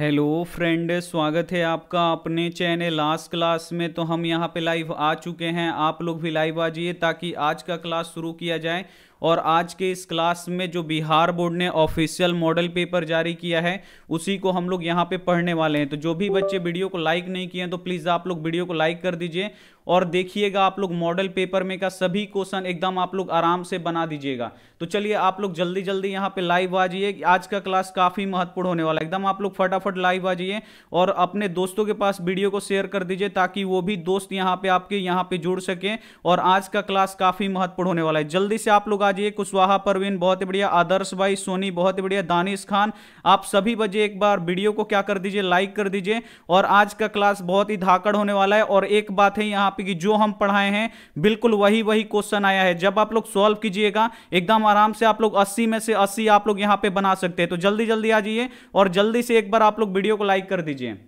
Hello friend, स्वागत है आपका अपने चैनल लास्ट क्लास में। तो हम यहाँ पे लाइव आ चुके हैं। आप लोग भी लाइव आ जाइए ताकि आज का क्लास शुरू किया जाए। और आज के इस क्लास में जो बिहार बोर्ड ने ऑफिशियल मॉडल पेपर जारी किया है, उसी को हम लोग यहाँ पे पढ़ने वाले हैं। तो जो भी बच्चे वीडियो को लाइक नहीं किए हैं तो प्लीज़ आप लोग वीडियो को लाइक कर दीजिए। और देखिएगा आप लोग मॉडल पेपर में का सभी क्वेश्चन एकदम आप लोग आराम से बना दीजिएगा। तो चलिए आप लोग जल्दी जल्दी यहाँ पे लाइव आ जाइए आज का क्लास काफ़ी महत्वपूर्ण होने वाला है। एकदम आप लोग फटाफट लाइव आ जाइए और अपने दोस्तों के पास वीडियो को शेयर कर दीजिए ताकि वो भी दोस्त यहाँ पे आपके यहाँ पे जुड़ सके और आज का क्लास काफ़ी महत्वपूर्ण होने वाला है। जल्दी से आप लोग आ जाइए। कुशवाहा परवीन, बहुत ही बढ़िया। आदर्श भाई, सोनी, बहुत ही बढ़िया। दानिश खान, आप सभी बजे एक बार वीडियो को क्या कर दीजिए? लाइक कर दीजिए और आज का क्लास बहुत ही धाकड़ होने वाला है और एक बात है यहाँ कि जो हम पढ़ाए हैं, बिल्कुल वही वही क्वेश्चन आया है। जब आप लोग सॉल्व कीजिएगा, एकदम आराम से आप लोग 80 में से 80 आप लोग यहाँ पे बना सकते हैं। तो जल्दी जल्दी आ जाइए और जल्दी से एक बार आप लोग वीडियो को लाइक कर दीजिए।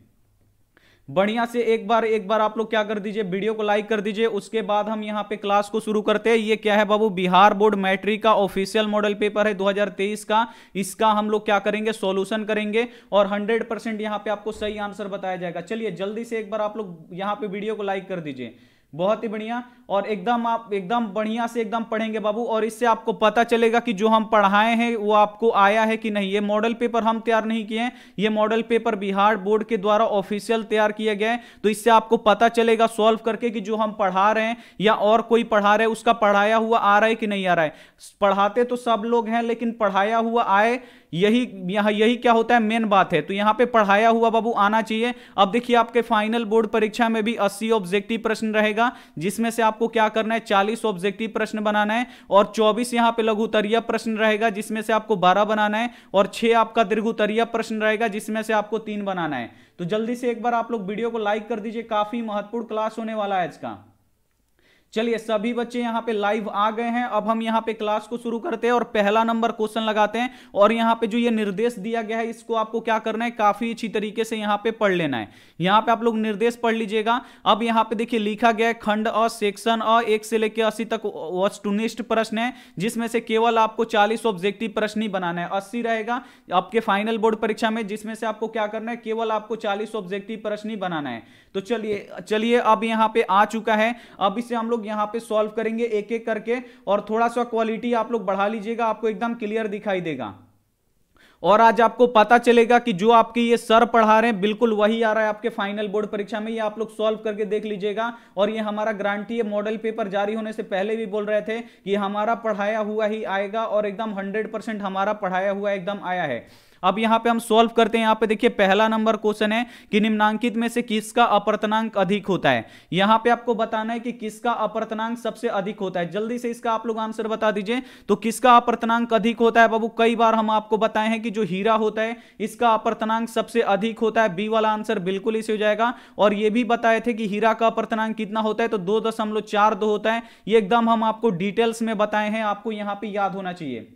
बढ़िया से एक बार एक बार आप लोग क्या कर दीजिए, वीडियो को लाइक कर दीजिए, उसके बाद हम यहाँ पे क्लास को शुरू करते हैं। ये क्या है बाबू? बिहार बोर्ड मैट्रिक का ऑफिशियल मॉडल पेपर है 2023 का। इसका हम लोग क्या करेंगे? सॉल्यूशन करेंगे और 100 परसेंट यहाँ पे आपको सही आंसर बताया जाएगा। चलिए जल्दी से एक बार आप लोग यहाँ पे वीडियो को लाइक कर दीजिए। बहुत ही बढ़िया। और एकदम आप एकदम बढ़िया से एकदम पढ़ेंगे बाबू, और इससे आपको पता चलेगा कि जो हम पढ़ाए हैं, वो आपको आया है कि नहीं। ये मॉडल पेपर हम तैयार नहीं किए हैं। ये मॉडल पेपर बिहार बोर्ड के द्वारा ऑफिशियल तैयार किया गया है। तो इससे आपको पता चलेगा सॉल्व करके कि जो हम पढ़ा रहे हैं, या और कोई पढ़ा रहे उसका पढ़ाया हुआ आ रहा है कि नहीं आ रहा है। पढ़ाते तो सब लोग हैं, लेकिन पढ़ाया हुआ आए यही, यहाँ यही क्या होता है मेन बात है। तो यहाँ पे पढ़ाया हुआ बाबू आना चाहिए। अब देखिए आपके फाइनल बोर्ड परीक्षा में भी 80 ऑब्जेक्टिव प्रश्न रहेगा, जिसमें से आपको क्या करना है 40 ऑब्जेक्टिव प्रश्न बनाना है और 24 यहाँ पे लघु उत्तरीय प्रश्न रहेगा, जिसमें से आपको 12 बनाना है और 6 आपका दीर्घ उत्तरीय प्रश्न रहेगा, जिसमें से आपको तीन बनाना है। तो जल्दी से एक बार आप लोग वीडियो को लाइक कर दीजिए, काफ़ी महत्वपूर्ण क्लास होने वाला है इसका चलिए, सभी बच्चे यहाँ पे लाइव आ गए हैं। अब हम यहाँ पे क्लास को शुरू करते हैं और पहला नंबर क्वेश्चन लगाते हैं और यहाँ पे जो ये निर्देश दिया गया है, इसको आपको क्या करना है? काफ़ी अच्छी तरीके से यहाँ पे पढ़ लेना है। यहाँ पे आप लोग निर्देश पढ़ लीजिएगा। अब यहाँ पे देखिए, लिखा गया है, खंड अ सेक्शन अ, एक से लेकर अस्सी तक वस्तुनिष्ठ प्रश्न है, जिसमें से केवल आपको चालीस ऑब्जेक्टिव प्रश्न ही बनाना है। अस्सी रहेगा आपके फाइनल बोर्ड परीक्षा में, जिसमें से आपको क्या करना है? केवल आपको चालीस ऑब्जेक्टिव प्रश्न ही बनाना है। तो चलिए चलिए, अब यहाँ पे आ चुका है। अब इसे हम लोग लोग यहाँ पे सॉल्व करेंगे एक एक करके, और थोड़ा सा क्वालिटी आप लोग बढ़ा लीजिएगा, आपको एकदम क्लियर दिखाई देगा। और आज आपको पता चलेगा कि जो आपके ये सर पढ़ा रहे हैं, बिल्कुल वही आ रहा है आपके फाइनल बोर्ड परीक्षा में, ये आप लोग सॉल्व करके देख लीजिएगा। और ये हमारा ग्रांटी है मॉडल पेपर जारी होने से पहले भी बोल रहे थे कि हमारा पढ़ाया हुआ ही आएगा, और एकदम हंड्रेड हमारा पढ़ाया हुआ एकदम आया है। अब यहाँ पे हम सॉल्व करते हैं। यहाँ पे देखिए, पहला नंबर क्वेश्चन है कि निम्नांकित में से किसका अपर्तनांक अधिक होता है? यहाँ पे आपको बताना है कि किसका अपर्तनांक सबसे अधिक होता है। जल्दी से इसका आप लोग आंसर बता दीजिए। तो किसका अपर्तनांक अधिक होता है बाबू? कई बार हम आपको बताए हैं कि जो हीरा होता है, इसका अपर्तनांक सबसे अधिक होता है। बी वाला आंसर बिल्कुल इसे हो जाएगा। और ये भी बताए थे कि हीरा का अपर्तनांक कितना होता है तो दो दशमलव चार दो होता है। ये एकदम हम आपको डिटेल्स में बताए हैं। आपको यहाँ पे याद होना चाहिए।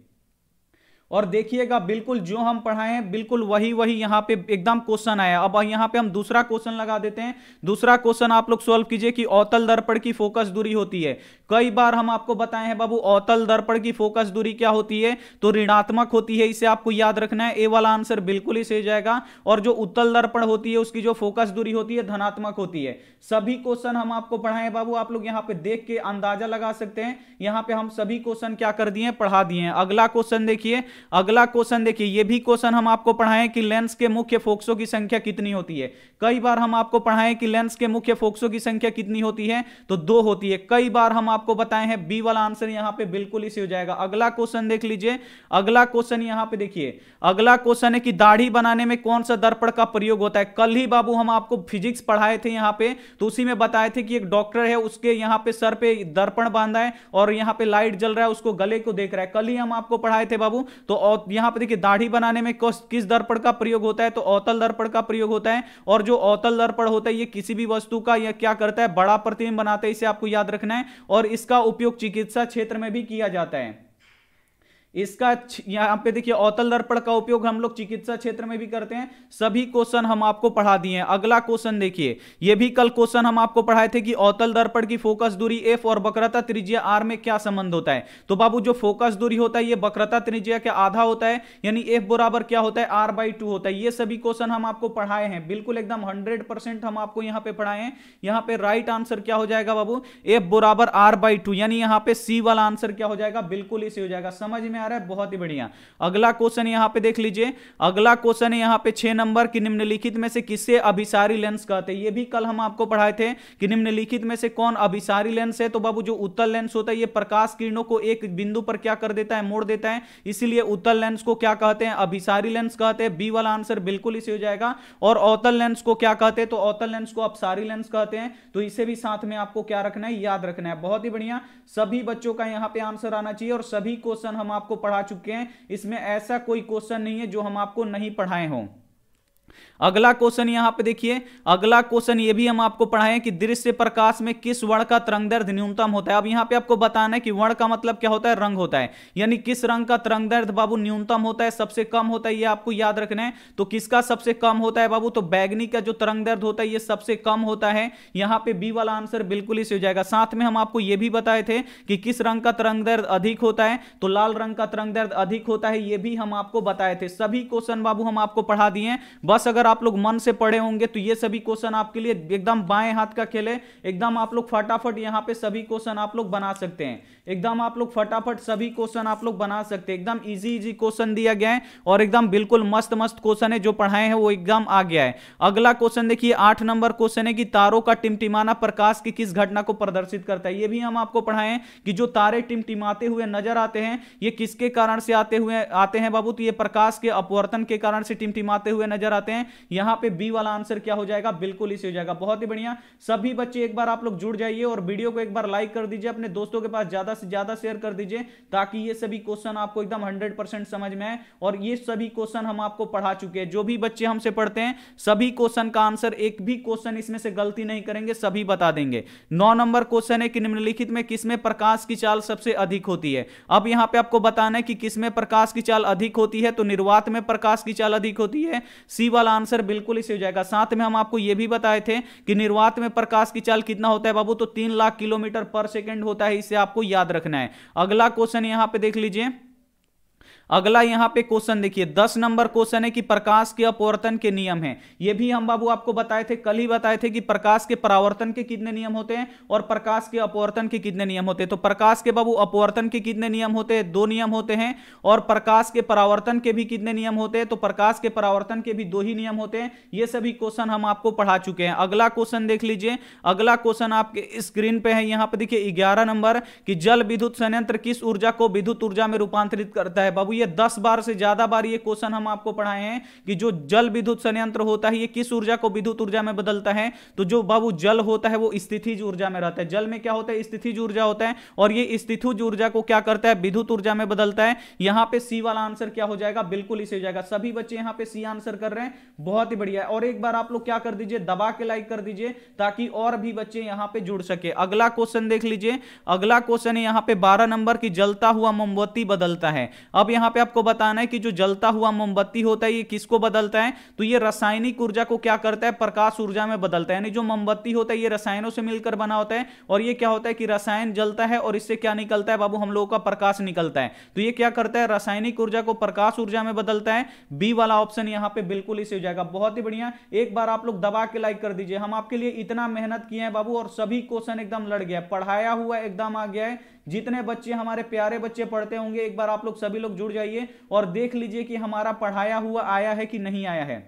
और देखिएगा, बिल्कुल जो हम पढ़ाए हैं, बिल्कुल वही वही यहाँ पे एकदम क्वेश्चन आया अब यहाँ पे हम दूसरा क्वेश्चन लगा देते हैं। दूसरा क्वेश्चन आप लोग सॉल्व कीजिए कि औतल दर्पण की फोकस दूरी होती है। कई बार हम आपको बताए हैं, बाबू औतल दर्पण की फोकस दूरी क्या होती है? तो ऋणात्मक होती है, इसे आपको याद रखना है। ए वाला आंसर बिल्कुल ही सही जाएगा। और जो उत्तल दर्पण होती है, उसकी जो फोकस दूरी होती है, धनात्मक होती है। सभी क्वेश्चन हम आपको पढ़ाए बाबू, आप लोग यहाँ पे देख के अंदाज़ा लगा सकते हैं। यहाँ पे हम सभी क्वेश्चन क्या कर दिए पढ़ा दिए अगला क्वेश्चन देखिए। अगला क्वेश्चन देखिए, ये भी क्वेश्चन हम आपको पढ़ाएँ कि लेंस के मुख्य फोक्सो की संख्या कितनी होती है। कई बार हम आपको पढ़ाएँ कि लेंस के मुख्य फोक्सो की संख्या कितनी होती है तो दो होती है। कई बार हम आपको बताए हैं, बी वाला आंसर यहाँ पे बिल्कुल इसी हो जाएगा। अगला क्वेश्चन देख लीजिए, अगला क्वेश्चन यहाँ पे देखिए, अगला क्वेश्चन है कि दाढ़ी बनाने में कौन सा दर्पण का प्रयोग होता है। कल ही बाबू हम आपको फिजिक्स पढ़ाए थे यहाँ पे तो उसी में बताए थे कि एक डॉक्टर है, उसके यहाँ पे सर पे दर्पण बांधा है और यहाँ पे लाइट जल रहा है, उसको गले को देख रहा है। कल ही हम आपको पढ़ाए थे बाबू तो यहाँ पर देखिए, दाढ़ी बनाने में किस दर्पण का प्रयोग होता है? तो अवतल दर्पण का प्रयोग होता है। और जो अवतल दर्पण होता है, ये किसी भी वस्तु का या क्या करता है? बड़ा प्रतिबिंब बनाता है, इसे आपको याद रखना है। और इसका उपयोग चिकित्सा क्षेत्र में भी किया जाता है। इसका यहाँ पे देखिए अवतल दर्पण का उपयोग हम लोग चिकित्सा क्षेत्र में भी करते हैं। सभी क्वेश्चन हम आपको पढ़ा दिए हैं। अगला क्वेश्चन देखिए, ये भी कल क्वेश्चन हम आपको पढ़ाए थे कि अवतल दर्पण की फोकस दूरी एफ़ और बक्रता त्रिज्या आर में क्या संबंध होता है? तो बाबू, जो फोकस दूरी होता है, ये बक्रता त्रिज्या के आधा होता है, यानी एफ़ बराबर क्या होता है? आर बाई टू होता है। ये सभी क्वेश्चन हम आपको पढ़ाए हैं। बिल्कुल एकदम हंड्रेड परसेंट हम आपको यहाँ पे पढ़ाए हैं। यहाँ पे राइट आंसर क्या हो जाएगा बाबू? एफ़ बराबर आर बाई टू यानी यहाँ पे सी वाला आंसर क्या हो जाएगा? बिल्कुल इसे हो जाएगा। समझ में आ रहा है, बहुत ही बढ़िया। अगला क्वेश्चन यहाँ पे देख लीजिए। अगला क्वेश्चन है यहाँ पे छह नंबर की निम्नलिखित में से किससे अभिसारी लेंस कहते हैं? ये भी कल हम आपको पढ़ाए थे कि निम्नलिखित में से कौन अभिसारी लेंस है? तो बाबू, जो उत्तर लेंस होता है, ये प्रकाश किरणों को एक बिंदु पर क्या कर देता है? मोड़ देता है। इसीलिए उत्तर लेंस को क्या कहते हैं? अभिसारी लेंस कहते हैं। बी वाला आंसर बिल्कुल इसे हो जाएगा। और अवतल लेंस को क्या कहते हैं? तो अवतल लेंस को अपसारी लेंस कहते हैं। तो इसे भी साथ में आपको क्या रखना है? याद रखना है। बहुत ही बढ़िया। सभी बच्चों का यहाँ पे आंसर आना चाहिए और सभी क्वेश्चन हम आपको पढ़ा चुके हैं। इसमें ऐसा कोई क्वेश्चन नहीं है जो हम आपको नहीं पढ़ाए हों। अगला क्वेश्चन यहाँ पे देखिए, अगला क्वेश्चन ये भी हम आपको पढ़ाएँ कि दृश्य प्रकाश में किस वर्ण का तरंग दर्द न्यूनतम होता है। अब यहाँ पे आपको बताना है कि वर्ण का मतलब क्या होता है? रंग होता है। यानी किस रंग का तरंग दर्द बाबू न्यूनतम होता है, सबसे कम होता है, ये आपको याद रखना है। तो किसका सबसे कम होता है बाबू? तो बैगनी का जो तरंग दर्द होता है, ये सबसे कम होता है। यहाँ पे बी वाला आंसर बिल्कुल इसे हो जाएगा। साथ में हम आपको यह भी बताए थे कि किस रंग का तरंग दर्द अधिक होता है तो लाल रंग का तरंग दर्द अधिक होता है, ये भी हम आपको बताए थे। सभी क्वेश्चन बाबू हम आपको पढ़ा दिए बस अगर आप लोग मन से पढ़े होंगे तो ये सभी क्वेश्चन आपके लिए एकदम बाएँ हाथ का खेल है। एकदम आप लोग फटाफट यहाँ पे सभी क्वेश्चन आप लोग बना सकते हैं। एकदम आप लोग फटाफट सभी क्वेश्चन आप लोग बना सकते हैं। एकदम इजी इजी क्वेश्चन दिया गया है और एकदम बिल्कुल मस्त मस्त क्वेश्चन है, जो पढ़ाए हैं वो एकदम आ गया है। अगला क्वेश्चन देखिए, आठ नंबर क्वेश्चन है कि तारों का टिमटिमाना प्रकाश की किस घटना को प्रदर्शित करता है। ये भी हम आपको पढ़ाए कि जो तारे टिमटिमाते हुए नज़र आते हैं, ये किसके कारण से आते हुए, आते हैं बाबू? तो ये प्रकाश के अपवर्तन के कारण से टिमटिमाते हुए नज़र आते हैं। यहाँ पे बी वाला आंसर क्या हो जाएगा? बिल्कुल इसे हो जाएगा। बहुत ही बढ़िया। सभी बच्चे एक बार आप लोग जुड़ जाइए और वीडियो को एक बार लाइक कर दीजिए, अपने दोस्तों के पास ज़्यादा से ज़्यादा शेयर कर दीजिए, ताकि ये सभी क्वेश्चन आपको एकदम हंड्रेड समझ में आए और ये सभी क्वेश्चन हम आपको पढ़ा चुके हैं। जो भी बच्चे हमसे पढ़ते हैं, सभी क्वेश्चन का आंसर एक भी क्वेश्चन इसमें से गलती नहीं करेंगे, सभी बता देंगे। नौ नंबर क्वेश्चन है कि निम्नलिखित में किसमें प्रकाश की चाल सबसे अधिक होती है? अब यहाँ पे आपको बताना है कि किसमें प्रकाश की चाल अधिक होती है तो निर्वात में प्रकाश की चाल अधिक होती है। सी वाला आंसर बिल्कुल इसे हो जाएगा। साथ में हम आपको यह भी बताए थे कि निर्वात में प्रकाश की चाल कितना होता है बाबू तो तीन लाख किलोमीटर पर सेकेंड होता है, इसे आपको याद रखना है। अगला क्वेश्चन यहाँ पर देख लीजिए। अगला यहाँ पे क्वेश्चन देखिए, दस नंबर क्वेश्चन है कि प्रकाश के अपवर्तन के नियम है। ये भी हम बाबू आपको बताए थे, कल ही बताए थे कि प्रकाश के परावर्तन के कितने नियम होते हैं और प्रकाश के अपवर्तन के कितने नियम होते हैं। तो प्रकाश के बाबू अपवर्तन के कितने नियम होते हैं? दो नियम होते हैं और प्रकाश के परावर्तन के भी कितने नियम होते हैं? तो प्रकाश के परावर्तन के भी दो ही नियम होते हैं। ये सभी क्वेश्चन हम आपको पढ़ा चुके हैं। अगला क्वेश्चन देख लीजिए। अगला क्वेश्चन आपके स्क्रीन पे है। यहाँ पर देखिए, ग्यारह नंबर कि जल विद्युत संयंत्र किस ऊर्जा को विद्युत ऊर्जा में रूपांतरित करता है? बाबू ये दस बार से ज़्यादा बार ये क्वेश्चन हम आपको पढ़ाए हैं कि जो जल विद्युत संयंत्र होता है, ये किस ऊर्जा को विद्युत ऊर्जा में बदलता है? तो जो बाबू जल होता है, वो स्थितिज ऊर्जा में रहता है। जल में क्या होता है? स्थितिज ऊर्जा होता है और ये स्थितिज ऊर्जा को क्या करता है? विद्युत ऊर्जा में बदलता है। यहाँ पे सी वाला आंसर क्या हो जाएगा? बिल्कुल इसे हो जाएगा। सभी बच्चे यहाँ पे सी आंसर कर रहे हैं। बहुत ही बढ़िया है। और एक बार आप लोग क्या कर दीजिए? दबा के लाइक कर दीजिए ताकि और भी बच्चे यहाँ पे जुड़ सके। अगला क्वेश्चन देख लीजिए। अगला क्वेश्चन है यहाँ पे बारह नंबर की जलता हुआ मोमबत्ती बदलता है। अब यहाँ पे आपको बताना है कि जो जलता हुआ मोमबत्ती होता है, ये किसको बदलता है? तो ये रासायनिक ऊर्जा को क्या करता है? प्रकाश ऊर्जा में बदलता है। यानी जो मोमबत्ती होता है, ये रसायनों से मिलकर बना होता है और ये क्या होता है कि रसायन जलता है और इससे क्या निकलता है? बाबू, हम लोगों का प्रकाश निकलता है। तो ये क्या करता है? रासायनिक ऊर्जा को प्रकाश ऊर्जा में बदलता है। बी वाला ऑप्शन यहाँ पे बिल्कुल इसे हो जाएगा। बहुत ही बढ़िया। एक बार आप लोग दबा के लाइक कर दीजिए। हम आपके लिए इतना मेहनत किए हैं बाबू और सभी क्वेश्चन एकदम लड़ गया पढ़ाया हुआ एकदम आ गया है। जितने बच्चे हमारे प्यारे बच्चे पढ़ते होंगे, एक बार आप लोग सभी लोग जुड़ जाइए और देख लीजिए कि हमारा पढ़ाया हुआ आया है कि नहीं आया है।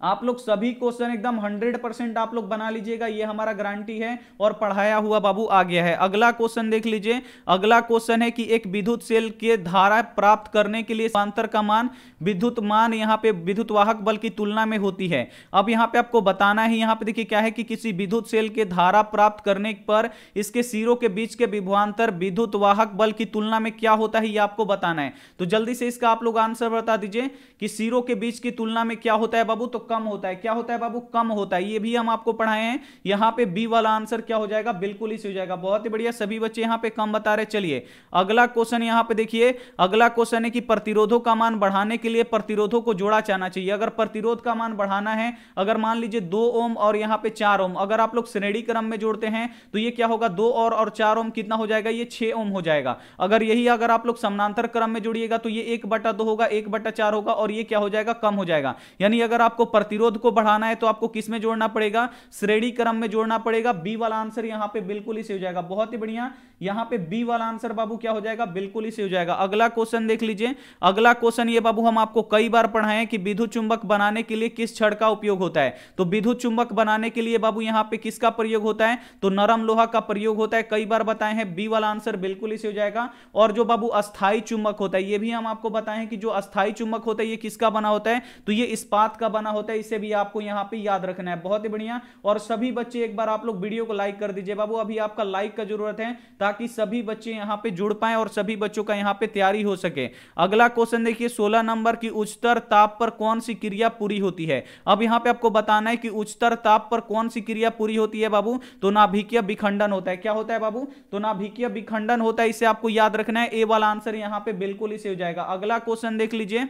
आप लोग सभी क्वेश्चन एकदम 100 परसेंट आप लोग बना लीजिएगा, ये हमारा गारंटी है और पढ़ाया हुआ बाबू आ गया है। अगला क्वेश्चन देख लीजिए। अगला क्वेश्चन है कि एक विद्युत सेल के धारा प्राप्त करने के लिए अंतर का मान, विद्युत मान यहाँ पे विद्युत वाहक बल की तुलना में होती है। अब यहाँ पे आपको बताना है, यहाँ पे देखिए क्या है कि किसी विद्युत सेल के धारा प्राप्त करने पर इसके सिरों के बीच के विभवांतर विद्युत वाहक बल की तुलना में क्या होता है, ये आपको बताना है। तो जल्दी से इसका आप लोग आंसर बता दीजिए कि सिरों के बीच की तुलना में क्या होता है बाबू? तो कम होता है। क्या होता है बाबू? कम होता है। ये भी हम आपको पढ़ाए हैं। यहाँ पे बी वाला आंसर क्या हो जाएगा? बिल्कुल ही हो जाएगा। बहुत ही बढ़िया। सभी बच्चे यहाँ पे कम बता रहे चलिए, अगला क्वेश्चन यहाँ पे देखिए। अगला क्वेश्चन है कि प्रतिरोधों का मान बढ़ाने के लिए प्रतिरोधों को जोड़ा जाना चाहिए। अगर प्रतिरोध का मान बढ़ाना है, अगर मान लीजिए दो ओम और यहाँ पे चार ओम, अगर आप लोग श्रेणी क्रम में जोड़ते हैं तो ये क्या होगा? दो और और चार ओम कितना हो जाएगा? ये छह ओम हो जाएगा। अगर यही अगर आप लोग समानांतर क्रम में जोड़िएगा तो ये एक बटा दो होगा, एक बटा चार होगा और ये क्या हो जाएगा? कम हो जाएगा। यानी अगर आपको प्रतिरोध को बढ़ाना है तो आपको किसमें जोड़ना पड़ेगा? श्रेणी क्रम में जोड़ना पड़ेगा। बी वाला आंसर यहाँ पे बिल्कुल ही से हो जाएगा। बहुत ही बढ़िया। यहाँ पे बी वाला आंसर बाबू क्या हो जाएगा? बिल्कुल ही से हो जाएगा। अगला क्वेश्चन देख लीजिए। अगला क्वेश्चन ये बाबू हम आपको कई बार पढ़ाए कि विद्युत चुंबक बनाने के लिए किस छड़ का उपयोग होता है। तो विद्युत चुंबक बनाने के लिए बाबू यहाँ पे किसका प्रयोग होता है? तो नरम लोहा का प्रयोग होता है। कई बार बताए हैं। बी वाला आंसर बिल्कुल ही से हो जाएगा। और जो बाबू अस्थाई चुंबक होता है, ये भी हम आपको बताएँ कि जो अस्थाई चुंबक होता है, ये किसका बना होता है? तो ये इस्पात का बना होता इसे भी आपको यहाँ पे याद रखना है। बहुत ही बढ़िया। और सभी बच्चे एक बार आप लोग वीडियो को लाइक कर दीजिए। बाबू, अभी आपका लाइक का ज़रूरत है, ताकि सभी बच्चे यहाँ पे जुड़ पाए और सभी बच्चों का यहाँ पे तैयारी हो सके। अगला क्वेश्चन देखिए 16 नंबर की उच्चतर ताप पर कौन सी क्रिया पूरी होती है? अब यहाँ पे आपको बताना है कि उच्चतर ताप पर कौन सी क्रिया पूरी होती है, बाबू? तो नाभिकीय विखंडन होता है। क्या होता है, बाबू? तो नाभिकीय विखंडन होता है, इसे आपको याद रखना है। ए वाला आंसर यहाँ पे बिल्कुल इसे हो जाएगा। अगला क्वेश्चन देख लीजिए।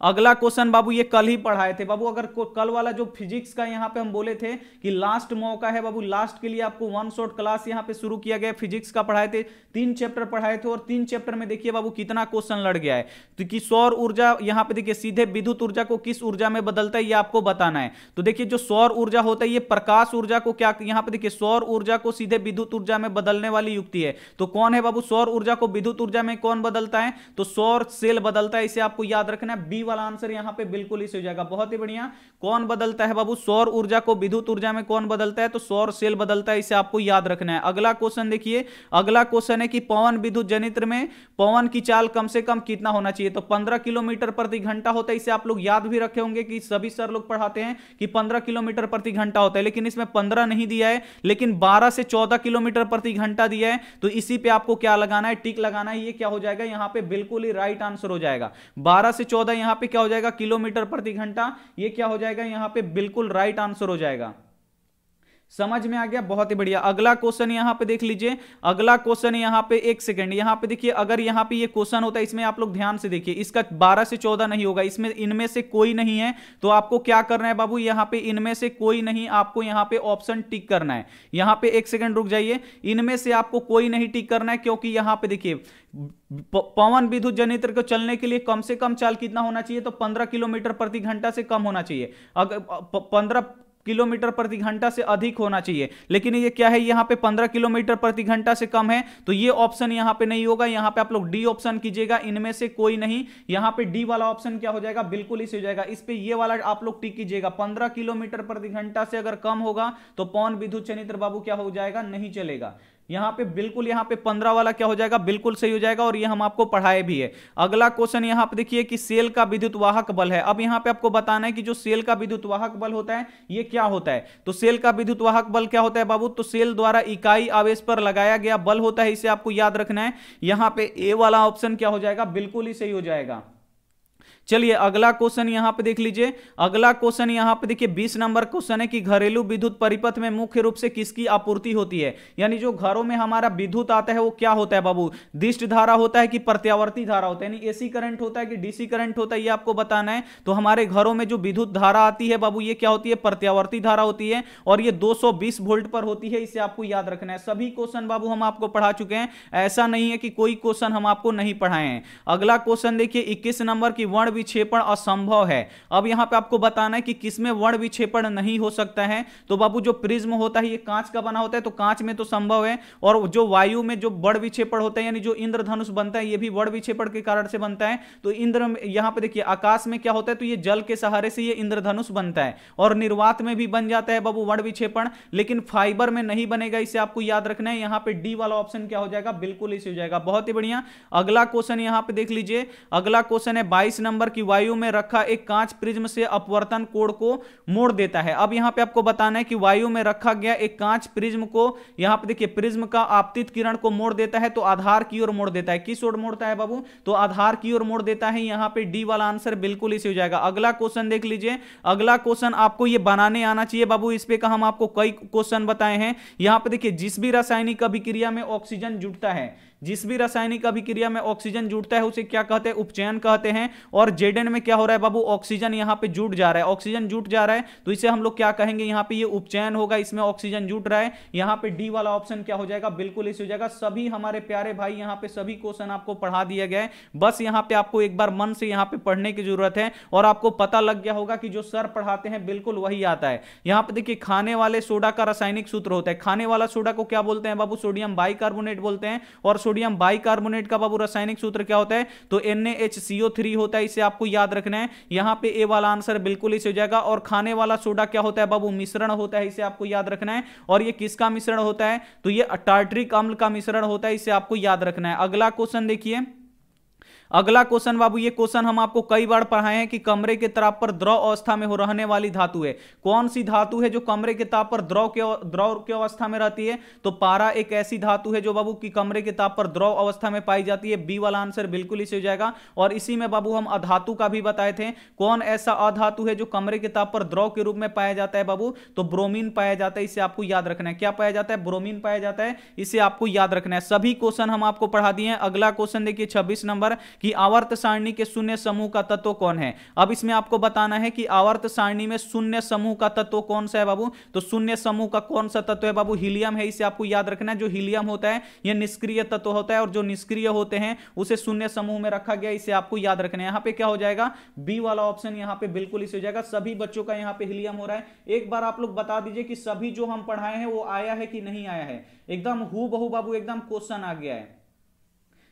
अगला क्वेश्चन बाबू, ये कल ही पढ़ाए थे। बाबू, अगर कल वाला जो फिजिक्स का यहाँ पे हम बोले थे कि लास्ट मौका है बाबू लास्ट के लिए आपको वन शॉट क्लास यहाँ पे शुरू किया गया, फिजिक्स का पढ़ाए थे, तीन चैप्टर पढ़ाए थे, और तीन चैप्टर में देखिए बाबू, कितना क्वेश्चन लड़ गया है। तो कि सौर ऊर्जा यहाँ पे देखिए, सीधे विद्युत ऊर्जा को किस ऊर्जा में बदलता है, ये आपको बताना है। तो देखिए, जो सौर ऊर्जा होता है, ये प्रकाश ऊर्जा को क्या यहाँ पे देखिए, सौर ऊर्जा को सीधे विद्युत ऊर्जा में बदलने वाली युक्ति है। तो कौन है बाबू? सौर ऊर्जा को विद्युत ऊर्जा में कौन बदलता है? तो सौर सेल बदलता है, इसे आपको याद रखना है वाला आंसर यहाँ पे बिल्कुल इसे हो जाएगा। बहुत ही बढ़िया। कौन बदलता है बाबू? सौर ऊर्जा को विद्युत ऊर्जा में कौन बदलता है? तो सौर सेल बदलता है, इसे आपको याद रखना है। अगला क्वेश्चन देखिए। अगला क्वेश्चन है कि पवन विद्युत जनित्र में पवन की चाल कम से कम कितना होना चाहिए? तो पंद्रह किलोमीटर प्रति घंटा होता है, इसे आप लोग याद भी रखे होंगे कि सभी सर लोग पढ़ाते हैं कि पंद्रह किलोमीटर प्रति घंटा होता है, लेकिन इसमें पंद्रह नहीं दिया है, लेकिन बारह से चौदह किलोमीटर प्रति घंटा दिया है। तो इसी पे आपको क्या लगाना है? टिक लगाना है, ये क्या हो जाएगा? यहाँ पे बिल्कुल ही राइट आंसर हो जाएगा। बारह से चौदह यहाँ पे क्या हो जाएगा? किलोमीटर प्रति घंटा। ये क्या हो जाएगा? यहाँ पे बिल्कुल राइट आंसर हो जाएगा। समझ में आ गया? बहुत ही बढ़िया। अगला क्वेश्चन यहाँ पे देख लीजिए। अगला क्वेश्चन यहाँ पे एक सेकंड यहाँ पे देखिए, अगर यहाँ पे ये क्वेश्चन होता है, इसमें आप लोग ध्यान से देखिए। इसका 12 से 14 नहीं होगा। इसमें, इनमें से कोई नहीं है। तो आपको क्या करना है बाबू? यहाँ पे इनमें से कोई नहीं, आपको यहाँ पे ऑप्शन टिक करना है। यहाँ पे एक सेकेंड रुक जाइए। इनमें से आपको कोई नहीं टिक करना है, क्योंकि यहाँ पे देखिए पवन विद्युत जनित्र को चलने के लिए कम से कम चाल कितना होना चाहिए? तो पंद्रह किलोमीटर प्रति घंटा से कम होना चाहिए। अगर पंद्रह किलोमीटर प्रति घंटा से अधिक होना चाहिए। लेकिन ये क्या है, यहाँ पे पंद्रह किलोमीटर प्रति घंटा से कम है तो ये ऑप्शन यहाँ पे नहीं होगा। यहाँ पे आप लोग डी ऑप्शन कीजिएगा, इनमें से कोई नहीं। यहाँ पे डी वाला ऑप्शन क्या हो जाएगा, बिल्कुल इसे हो जाएगा। इस पे ये वाला आप लोग टिक कीजिएगा। पंद्रह किलोमीटर प्रति घंटा से अगर कम होगा तो पौन विद्युत चनित्र बाबू क्या हो जाएगा, नहीं चलेगा। यहाँ पे बिल्कुल यहाँ पे पंद्रह वाला क्या हो जाएगा? बिल्कुल सही हो जाएगा और ये हम आपको पढ़ाए भी है। अगला क्वेश्चन यहाँ पे देखिए कि सेल का विद्युत वाहक बल है। अब यहाँ पे आपको बताना है कि जो सेल का विद्युत वाहक बल होता है, ये क्या होता है? तो सेल का विद्युत वाहक बल क्या होता है बाबू? तो सेल द्वारा इकाई आवेश पर लगाया गया बल होता है, इसे आपको याद रखना है। यहाँ पे ए वाला ऑप्शन क्या हो जाएगा? बिल्कुल ही सही हो जाएगा। चलिए, अगला क्वेश्चन यहाँ पे देख लीजिए। अगला क्वेश्चन यहाँ पे देखिए 20 नंबर क्वेश्चन है कि घरेलू विद्युत परिपथ में मुख्य रूप से किसकी आपूर्ति होती है? यानी जो घरों में हमारा विद्युत आता है, वो क्या होता है बाबू? दिष्ट धारा होता है कि प्रत्यावर्ती धारा होता है? यानी एसी करंट होता है कि डीसी करंट होता है, ये आपको बताना है। तो हमारे घरों में जो विद्युत धारा आती है बाबू, ये क्या होती है? प्रत्यावर्ती धारा होती है और ये दो सौ बीस वोल्ट पर होती है, इसे आपको याद रखना है। सभी क्वेश्चन बाबू हम आपको पढ़ा चुके हैं। ऐसा नहीं है कि कोई क्वेश्चन हम आपको नहीं पढ़ाए हैं। अगला क्वेश्चन देखिए, इक्कीस नंबर की वर्ण विक्षेपण असंभव है। अब यहाँ पे आपको बताना है कि किसमें वर्ण विक्षेपण नहीं हो सकता है। तो बाबू, जो प्रिज्म होता है, ये कांच का बना होता है तो कांच में तो संभव है। और जो वायु में जो बड़ विक्षेपण होता है, यानी जो इंद्रधनुष बनता है, ये भी बड़ विक्षेपण के कारण से बनता है। तो इंद्र यहाँ पे देखिए, आकाश में क्या होता है तो ये जल के सहारे से ये इंद्रधनुष बनता है। और निर्वात में भी बन जाता है बाबू वर्ण विक्षेपण लेकिन फाइबर में नहीं बनेगा, इसे आपको याद रखना है। यहाँ पे डी वाला ऑप्शन क्या हो जाएगा, बिल्कुल इसे हो जाएगा। बहुत ही बढ़िया। अगला क्वेश्चन यहाँ पे देख लीजिए। अगला क्वेश्चन है बाईस नंबर नंबर की वायु में रखा एक कांच प्रिज्म से अपवर्तन कोण को मोड़ देता है। अब यहाँ पे आपको बताना है कि वायु में रखा गया एक कांच प्रिज्म को, यहाँ पे देखिए प्रिज्म का आपतित किरण को मोड़ देता है तो आधार की ओर मोड़ देता है। किस ओर मोड़ता है बाबू? तो आधार की ओर मोड़ देता है। यहाँ पे डी वाला आंसर बिल्कुल इसे हो जाएगा। अगला क्वेश्चन देख लीजिए। अगला क्वेश्चन आपको ये बनाने आना चाहिए बाबू। इस पे का हम आपको कई क्वेश्चन बताए हैं। यहाँ पे देखिए, जिस भी रासायनिक अभिक्रिया में ऑक्सीजन जुटता है जिस भी रासायनिक अभिक्रिया में ऑक्सीजन जुटता है, उसे क्या कहते हैं? उपचयन कहते हैं। और जेडन में क्या हो रहा है बाबू? ऑक्सीजन यहाँ पे जुट जा रहा है। ऑक्सीजन जुट जा रहा है। तो इसे हम लोग क्या कहेंगे? यहाँ पे ये उपचयन होगा, इसमें ऑक्सीजन जुट रहा है। यहाँ पे डी वाला ऑप्शन क्या हो जाएगा? बिल्कुल इसे हो जाएगा। सभी हमारे प्यारे भाई, यहाँ पे सभी क्वेश्चन आपको पढ़ा दिया गया है। बस यहाँ पे आपको एक बार मन से यहाँ पे पढ़ने की ज़रूरत है। और आपको पता लग गया होगा कि जो सर पढ़ाते हैं, बिल्कुल वही आता है। यहाँ पे देखिए, खाने वाले सोडा का रासायनिक सूत्र होता है। खाने वाला सोडा को क्या बोलते हैं बाबू? सोडियम बाइकार्बोनेट बोलते हैं। और सोडियम बाइकार्बोनेट कार्बोनेट का बाबू रासायनिक सूत्र क्या होता है? तो NaHCO3 होता है, इसे आपको याद रखना है। यहाँ पे ए वाला आंसर बिल्कुल इसे हो जाएगा। और खाने वाला सोडा क्या होता है बाबू? मिश्रण होता है, इसे आपको याद रखना है। और ये किसका मिश्रण होता है? तो ये टार्ट्रिक अम्ल का मिश्रण होता है, इसे आपको याद रखना है। अगला क्वेश्चन देखिए। अगला क्वेश्चन बाबू, ये क्वेश्चन हम आपको कई बार पढ़ाए हैं कि कमरे के ताप पर द्रव अवस्था में हो रहने वाली धातु है। कौन सी धातु है जो कमरे के ताप पर द्रव के द्रव की अवस्था में रहती है? तो पारा एक ऐसी धातु है जो बाबू की कमरे के ताप पर द्रव अवस्था में पाई जाती है। बी वाला आंसर बिल्कुल इसे हो जाएगा। और इसी में बाबू हम अधातु का भी बताए थे। कौन ऐसा अधातु है जो कमरे के ताप पर द्रव के रूप में पाया जाता है बाबू? तो ब्रोमीन पाया जाता है, इसे आपको याद रखना है। क्या पाया जाता है? ब्रोमीन पाया जाता है, इसे आपको याद रखना है। सभी क्वेश्चन हम आपको पढ़ा दिए अगला क्वेश्चन देखिए, छब्बीस नंबर। की आवर्त सारणी के शून्य समूह का तत्व कौन है? अब इसमें आपको बताना है कि आवर्त सारणी में शून्य समूह का तत्व कौन सा है बाबू? तो शून्य समूह का कौन सा तत्व है बाबू? हीलियम है, इसे आपको याद रखना है। जो हीलियम होता है यह निष्क्रिय तत्व होता है और जो निष्क्रिय होते हैं, उसे शून्य समूह में रखा गया, इसे आपको याद रखना है। यहाँ पे क्या हो जाएगा? बी वाला ऑप्शन यहाँ पे बिल्कुल इसे हो जाएगा। सभी बच्चों का यहाँ पे हीलियम हो रहा है। एक बार आप लोग बता दीजिए कि सभी जो हम पढ़ाए हैं, वो आया है कि नहीं आया है? एकदम हु बहु बाबू, एकदम क्वेश्चन आ गया है।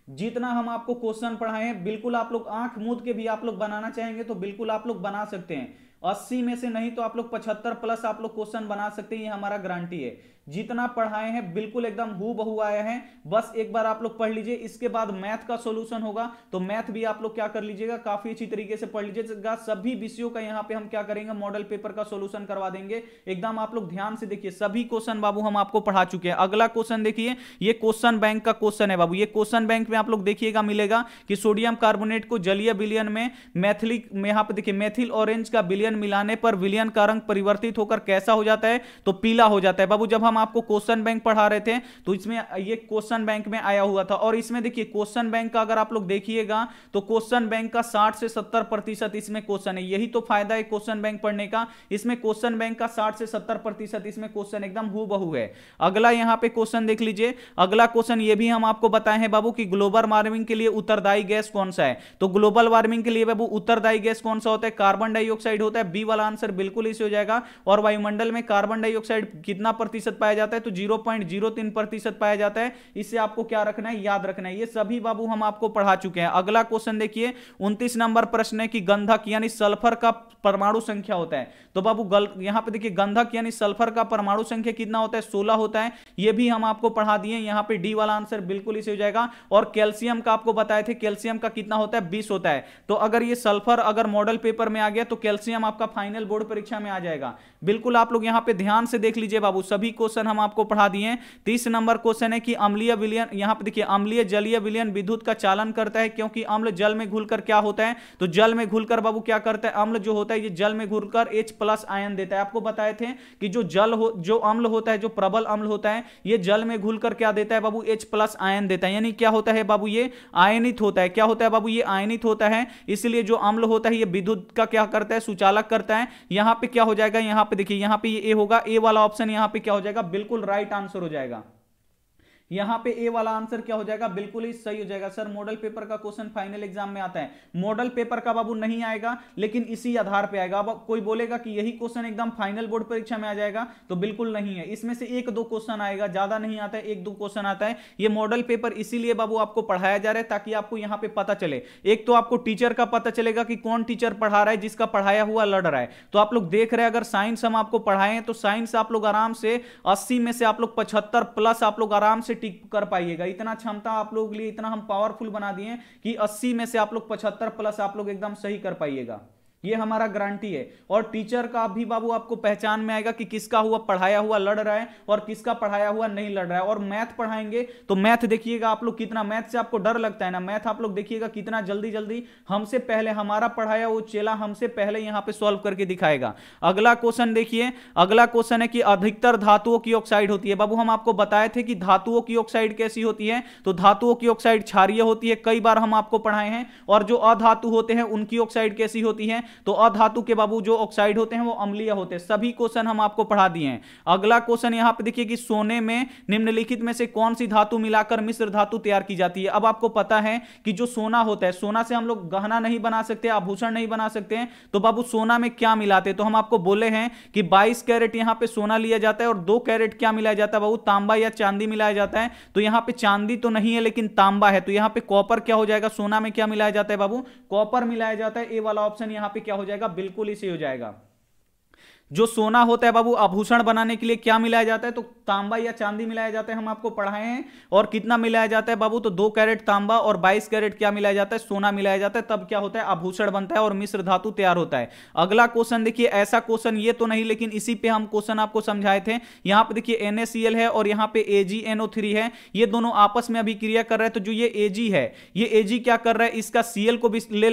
जितना हम आपको क्वेश्चन पढ़ाए हैं बिल्कुल आप लोग आँख मूद के भी आप लोग बनाना चाहेंगे तो बिल्कुल आप लोग बना सकते हैं। अस्सी में से नहीं तो आप लोग पचहत्तर प्लस आप लोग क्वेश्चन बना सकते हैं, ये हमारा गारंटी है। जितना पढ़ाए हैं, बिल्कुल एकदम हु बहु आए हैं। बस एक बार आप लोग पढ़ लीजिए, इसके बाद मैथ का सोल्यूशन होगा। तो मैथ भी आप लोग क्या कर लीजिएगा, काफ़ी अच्छी तरीके से पढ़ लीजिएगा। सभी विषयों का यहाँ पे हम क्या करेंगे मॉडल पेपर का सोल्यूशन करवा देंगे। एकदम आप लोग ध्यान से देखिए, सभी क्वेश्चन बाबू हम आपको पढ़ा चुके हैं। अगला क्वेश्चन देखिए, ये क्वेश्चन बैंक का क्वेश्चन है बाबू। ये क्वेश्चन बैंक में आप लोग देखिएगा, मिलेगा कि सोडियम कार्बोनेट को जलीय विलियन में मैथिली में यहाँ पे देखिए मैथिल ऑरेंज का विलियन मिलाने पर विलियन का रंग परिवर्तित होकर कैसा हो जाता है तो पीला हो जाता है। बाबू जब हम आपको क्वेश्चन बैंक पढ़ा रहे थे तो इसमें ये क्वेश्चन बैंक में आया हुआ था। और इसमें देखिए क्वेश्चन बैंक का अगर आप लोग देखिएगा तो क्वेश्चन बैंक का 60 से 70 प्रतिशत इसमें क्वेश्चन है। यही तो फ़ायदा है क्वेश्चन बैंक पढ़ने का। इसमें क्वेश्चन बैंक का 60 से 70 प्रतिशत इसमें क्वेश्चन एकदम हु बहु है। अगला यहाँ पे क्वेश्चन देख लीजिए। अगला क्वेश्चन ये भी हम आपको बताए हैं बाबू की ग्लोबल वार्मिंग के लिए उत्तरदायी गैस कौन सा है? तो ग्लोबल वार्मिंग के लिए बाबू उत्तरदायी गैस कौन सा होता है? कार्बन डाइऑक्साइड होता है। बी वाला आंसर बिल्कुल इसे हो जाएगा। और वायुमंडल में कार्बन डाइऑक्साइड कितना प्रतिशत पाया जाता है तो ज़ीरो पॉइंट ज़ीरो तीन प्रतिशत पाया जाता है। इसे आपको क्या रखना है? याद रखना है। ये सभी बाबू हम आपको पढ़ा चुके हैं। अगला क्वेश्चन देखिए। उनतीस नंबर प्रश्न है कि गंधक यानी सल्फ़र का परमाणु संख्या होता है। तो बाबू यहाँ पे देखिए, गंधक यानी सल्फ़र का परमाणु संख्या कितना होता है? सोलह होता है। ये भी हम आपको पढ़ा दिए यहाँ पे डी वाला आंसर बिल्कुल इसे हो जाएगा। और कैल्शियम का आपको बताए थे, कैल्शियम का कितना होता है? बीस होता है। तो अगर ये सल्फ़र अगर मॉडल पेपर में आ गया तो कैल्शियम आपका फाइनल बोर्ड परीक्षा में आ जाएगा। बिल्कुल आप लोग यहाँ पे ध्यान से देख लीजिए बाबू, सभी क्वेश्चन हम आपको पढ़ा दिए तीस नंबर क्वेश्चन है कि अम्लीय विलियन, यहाँ पे देखिए, अम्लीय जलीय विलियन विद्युत का चालन करता है क्योंकि अम्ल जल में घुलकर क्या होता है? तो जल में घुलकर बाबू क्या करता है? अम्ल जो होता है, ये जल में घुलकर एच प्लस आयन देता है। आपको बताए थे कि जो जल हो, जो अम्ल होता है, जो प्रबल अम्ल होता है, ये जल में घुलकर क्या देता है बाबू? एच प्लस आयन देता है। यानी क्या होता है बाबू? ये आयनित होता है। क्या होता है बाबू? ये आयनित होता है। इसलिए जो अम्ल होता है, ये विद्युत का क्या करता है? सुचालक करता है। यहाँ पे क्या हो जाएगा? यहाँ पे देखिए, यहाँ पे ये ए होगा ए वाला ऑप्शन यहाँ पे क्या हो जाएगा? बिल्कुल राइट आंसर हो जाएगा। यहाँ पे ए वाला आंसर क्या हो जाएगा? बिल्कुल ही सही हो जाएगा। सर मॉडल पेपर का क्वेश्चन फाइनल एग्ज़ाम में आता है। मॉडल पेपर का बाबू नहीं आएगा, लेकिन इसी आधार पे आएगा। अब कोई बोलेगा कि यही क्वेश्चन एकदम फाइनल बोर्ड परीक्षा में आ जाएगा तो बिल्कुल नहीं है। इसमें से एक दो क्वेश्चन आएगा, ज़्यादा नहीं आता है, एक दो क्वेश्चन आता है। ये मॉडल पेपर इसीलिए बाबू आपको पढ़ाया जा रहा है, ताकि आपको यहाँ पर पता चले। एक तो आपको टीचर का पता चलेगा कि कौन टीचर पढ़ा रहा है, जिसका पढ़ाया हुआ लड़ रहा है। तो आप लोग देख रहे हैं, अगर साइंस हम आपको पढ़ाए तो साइंस आप लोग आराम से अस्सी में से आप लोग पचहत्तर प्लस आप लोग आराम से टिक कर पाइएगा। इतना क्षमता आप लोगों के लिए इतना हम पावरफुल बना दिए कि 80 में से आप लोग 75 प्लस आप लोग एकदम सही कर पाइएगा। ये हमारा गारंटी है। और टीचर का भी बाबू आपको पहचान में आएगा कि किसका हुआ, पढ़ाया हुआ लड़ रहा है और किसका पढ़ाया हुआ नहीं लड़ रहा है। और मैथ पढ़ाएँगे तो मैथ देखिएगा आप लोग कितना मैथ से आपको डर लगता है ना। मैथ आप लोग देखिएगा कितना जल्दी जल्दी हमसे पहले, हमारा पढ़ाया वो चेला हमसे पहले यहाँ पे सॉल्व करके दिखाएगा। अगला क्वेश्चन देखिए, अगला क्वेश्चन है कि अधिकतर धातुओं की ऑक्साइड होती है। बाबू हम आपको बताए थे कि धातुओं की ऑक्साइड कैसी होती है। तो धातुओं की ऑक्साइड क्षारीय होती है, कई बार हम आपको पढ़ाए हैं। और जो अधातु होते हैं, उनकी ऑक्साइड कैसी होती है? तो अधातु के बाबू जो ऑक्साइड होते हैं, वो अम्लीय होते हैं। सभी क्वेश्चन हम आपको पढ़ा दिए हैं। अगला क्वेश्चन यहाँ पे देखिए कि सोने में निम्नलिखित में से कौन सी धातु मिलाकर मिश्र धातु तैयार की जाती है? अब आपको पता है कि जो सोना होता है, सोना से हम लोग गहना नहीं बना सकते, आभूषण नहीं बना सकते हैं। तो बाबू सोना में क्या मिलाते तो हम आपको बोले हैं कि 22 कैरेट यहाँ पे सोना लिया जाता है और दो कैरेट क्या मिलाया जाता है बाबू? तांबा या चांदी मिलाया जाता है। तो यहाँ पे चांदी तो नहीं है, लेकिन तांबा है। तो यहाँ पे कॉपर क्या हो जाएगा? सोना में क्या मिलाया जाता है बाबू? कॉपर मिलाया जाता है। ए वाला ऑप्शन यहाँ पे क्या हो जाएगा? बिल्कुल इसी हो जाएगा। जो सोना होता है बाबू, आभूषण बनाने के लिए क्या मिलाया जाता है? तो तांबा या चांदी मिलाया जाता है, हम आपको पढ़ाए हैं। और कितना मिलाया जाता है बाबू? तो दो कैरेट तांबा और बाईस कैरेट क्या मिलाया जाता है? सोना मिलाया जाता है, तब क्या होता है? आभूषण बनता है और मिश्र धातु तैयार होता है। अगला क्वेश्चन देखिए, ऐसा क्वेश्चन ये तो नहीं, लेकिन इसी पे हम क्वेश्चन आपको समझाए थे। यहाँ पे देखिए एनएसीएल है और यहाँ पे एजीएनओ3 है। ये दोनों आपस में अभी क्रिया कर रहे हैं तो जो ये एजी है, ये एजी क्या कर रहा है? इसका सीएल को ले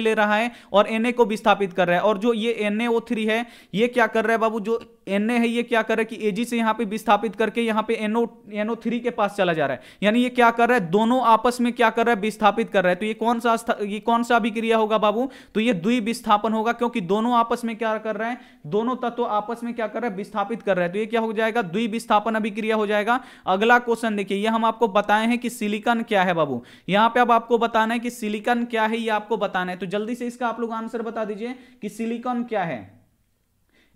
ले रहा है और एनए को विस्थापित कर रहा है। और जो ये एनएओ3 है, ये क्या कर रहा है बाबू? जो एन है, ये क्या कर रहा है कि एजी से यहाँ पे विस्थापित करके यहाँ पे एनओ एनओ थ्री के पास चला जा रहा है। यानी ये क्या कर रहा है? दोनों आपस में क्या कर रहा है? विस्थापित कर रहा है। तो ये कौन सा ये कौन सा अभिक्रिया होगा बाबू? तो ये द्वि विस्थापन होगा, क्योंकि दोनों आपस में क्या कर रहे हैं? दोनों तत्व आपस में क्या कर रहे हैं? विस्थापित कर रहे हैं। तो ये क्या हो जाएगा? द्वि विस्थापन अभिक्रिया हो जाएगा। अगला क्वेश्चन देखिए, ये हम आपको बताए हैं कि सिलिकन क्या है बाबू। यहाँ पे अब आपको बताना है कि सिलिकन क्या है, ये आपको बताना है। तो जल्दी से इसका आप लोग आंसर बता दीजिए कि सिलिकॉन क्या है।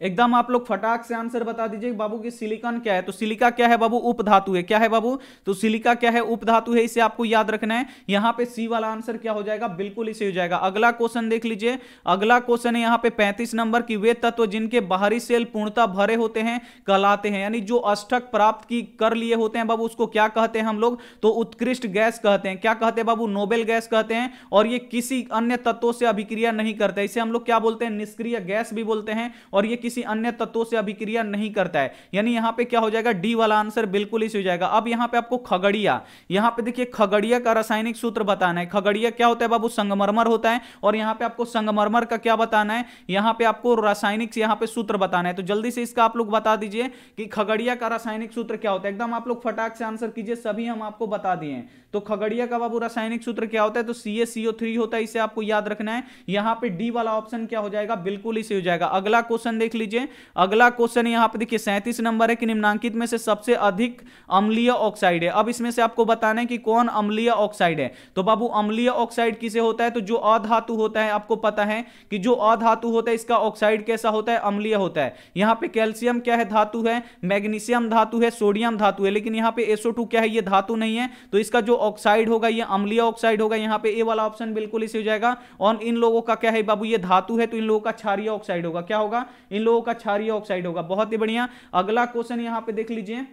एकदम आप लोग फटाक से आंसर बता दीजिए बाबू की सिलिकॉन क्या है। तो सिलिका क्या है बाबू? उप धातु है। क्या है बाबू? तो सिलिका क्या है? उप धातु है, इसे आपको याद रखना है। यहाँ पे सी वाला आंसर क्या हो जाएगा? बिल्कुल इसे हो जाएगा। अगला क्वेश्चन देख लीजिए। अगला क्वेश्चन है यहाँ पे पैंतीस नंबर की। वे तत्व जिनके बाहरी सेल पूर्णता भरे होते हैं, कहलाते हैं। यानी जो अष्टक प्राप्त की कर लिए होते हैं बाबू, उसको क्या कहते हैं हम लोग? तो उत्कृष्ट गैस कहते हैं। क्या कहते हैं बाबू? नोबेल गैस कहते हैं। और ये किसी अन्य तत्वों से अभिक्रिया नहीं करते। इसे हम लोग क्या बोलते हैं? निष्क्रिय गैस भी बोलते हैं। और ये किसी अन्य तत्वों से अभिक्रिया नहीं करता है। यानी यहाँ पे क्या हो जाएगा? डी वाला आंसर बिल्कुल इसी हो जाएगा। अब यहाँ पे आपको खगड़िया। यहाँ पे देखिए, खगड़िया का रासायनिक सूत्र बताना है। खगड़िया क्या होता है बाबू? संगमरमर होता है। और यहाँ पे आपको संगमरमर का क्या बताना है? यहाँ पे आपको रासायनिक यहाँ पे सूत्र बताना है। तो जल्दी से इसका आप लोग बता दीजिए कि खगड़िया का रासायनिक सूत्र क्या होता है। एकदम आप लोग फटाक से आंसर कीजिए, सभी हम आपको बता दिए तो खगड़िया का बाबू रासायनिक सूत्र क्या होता है? तो सी एस होता है, इसे आपको याद रखना है। यहाँ पे डी वाला ऑप्शन क्या हो जाएगा? बिल्कुल इसे हो जाएगा। अगला क्वेश्चन देख लीजिए। अगला क्वेश्चन यहाँ पे देखिए, सैंतीस नंबर है कि निम्नांकित में से सबसे अधिक अम्लीय ऑक्साइड है। अब इसमें से आपको बताना है कि कौन अम्लीय ऑक्साइड है। तो बाबू, अम्लीय ऑक्साइड किसे होता है? तो जो अधातु होता है, आपको पता है कि जो अधातु होता है, इसका ऑक्साइड कैसा होता है? अम्लीय होता है। यहाँ पे कैल्शियम क्या है? धातु है। मैग्नीशियम धातु है, सोडियम धातु है। लेकिन यहाँ पे एसओ क्या है? ये धातु नहीं है। तो इसका जो ऑक्साइड होगा, ये अम्लीय ऑक्साइड होगा, यहाँ पे ए वाला ऑप्शन बिल्कुल इसी हो जाएगा। और इन लोगों का क्या है बाबू, ये धातु है तो इन लोगों का क्षारीय ऑक्साइड होगा। क्या होगा? इन लोगों का क्षारीय ऑक्साइड होगा। बहुत ही बढ़िया। अगला क्वेश्चन यहाँ पे देख लीजिए।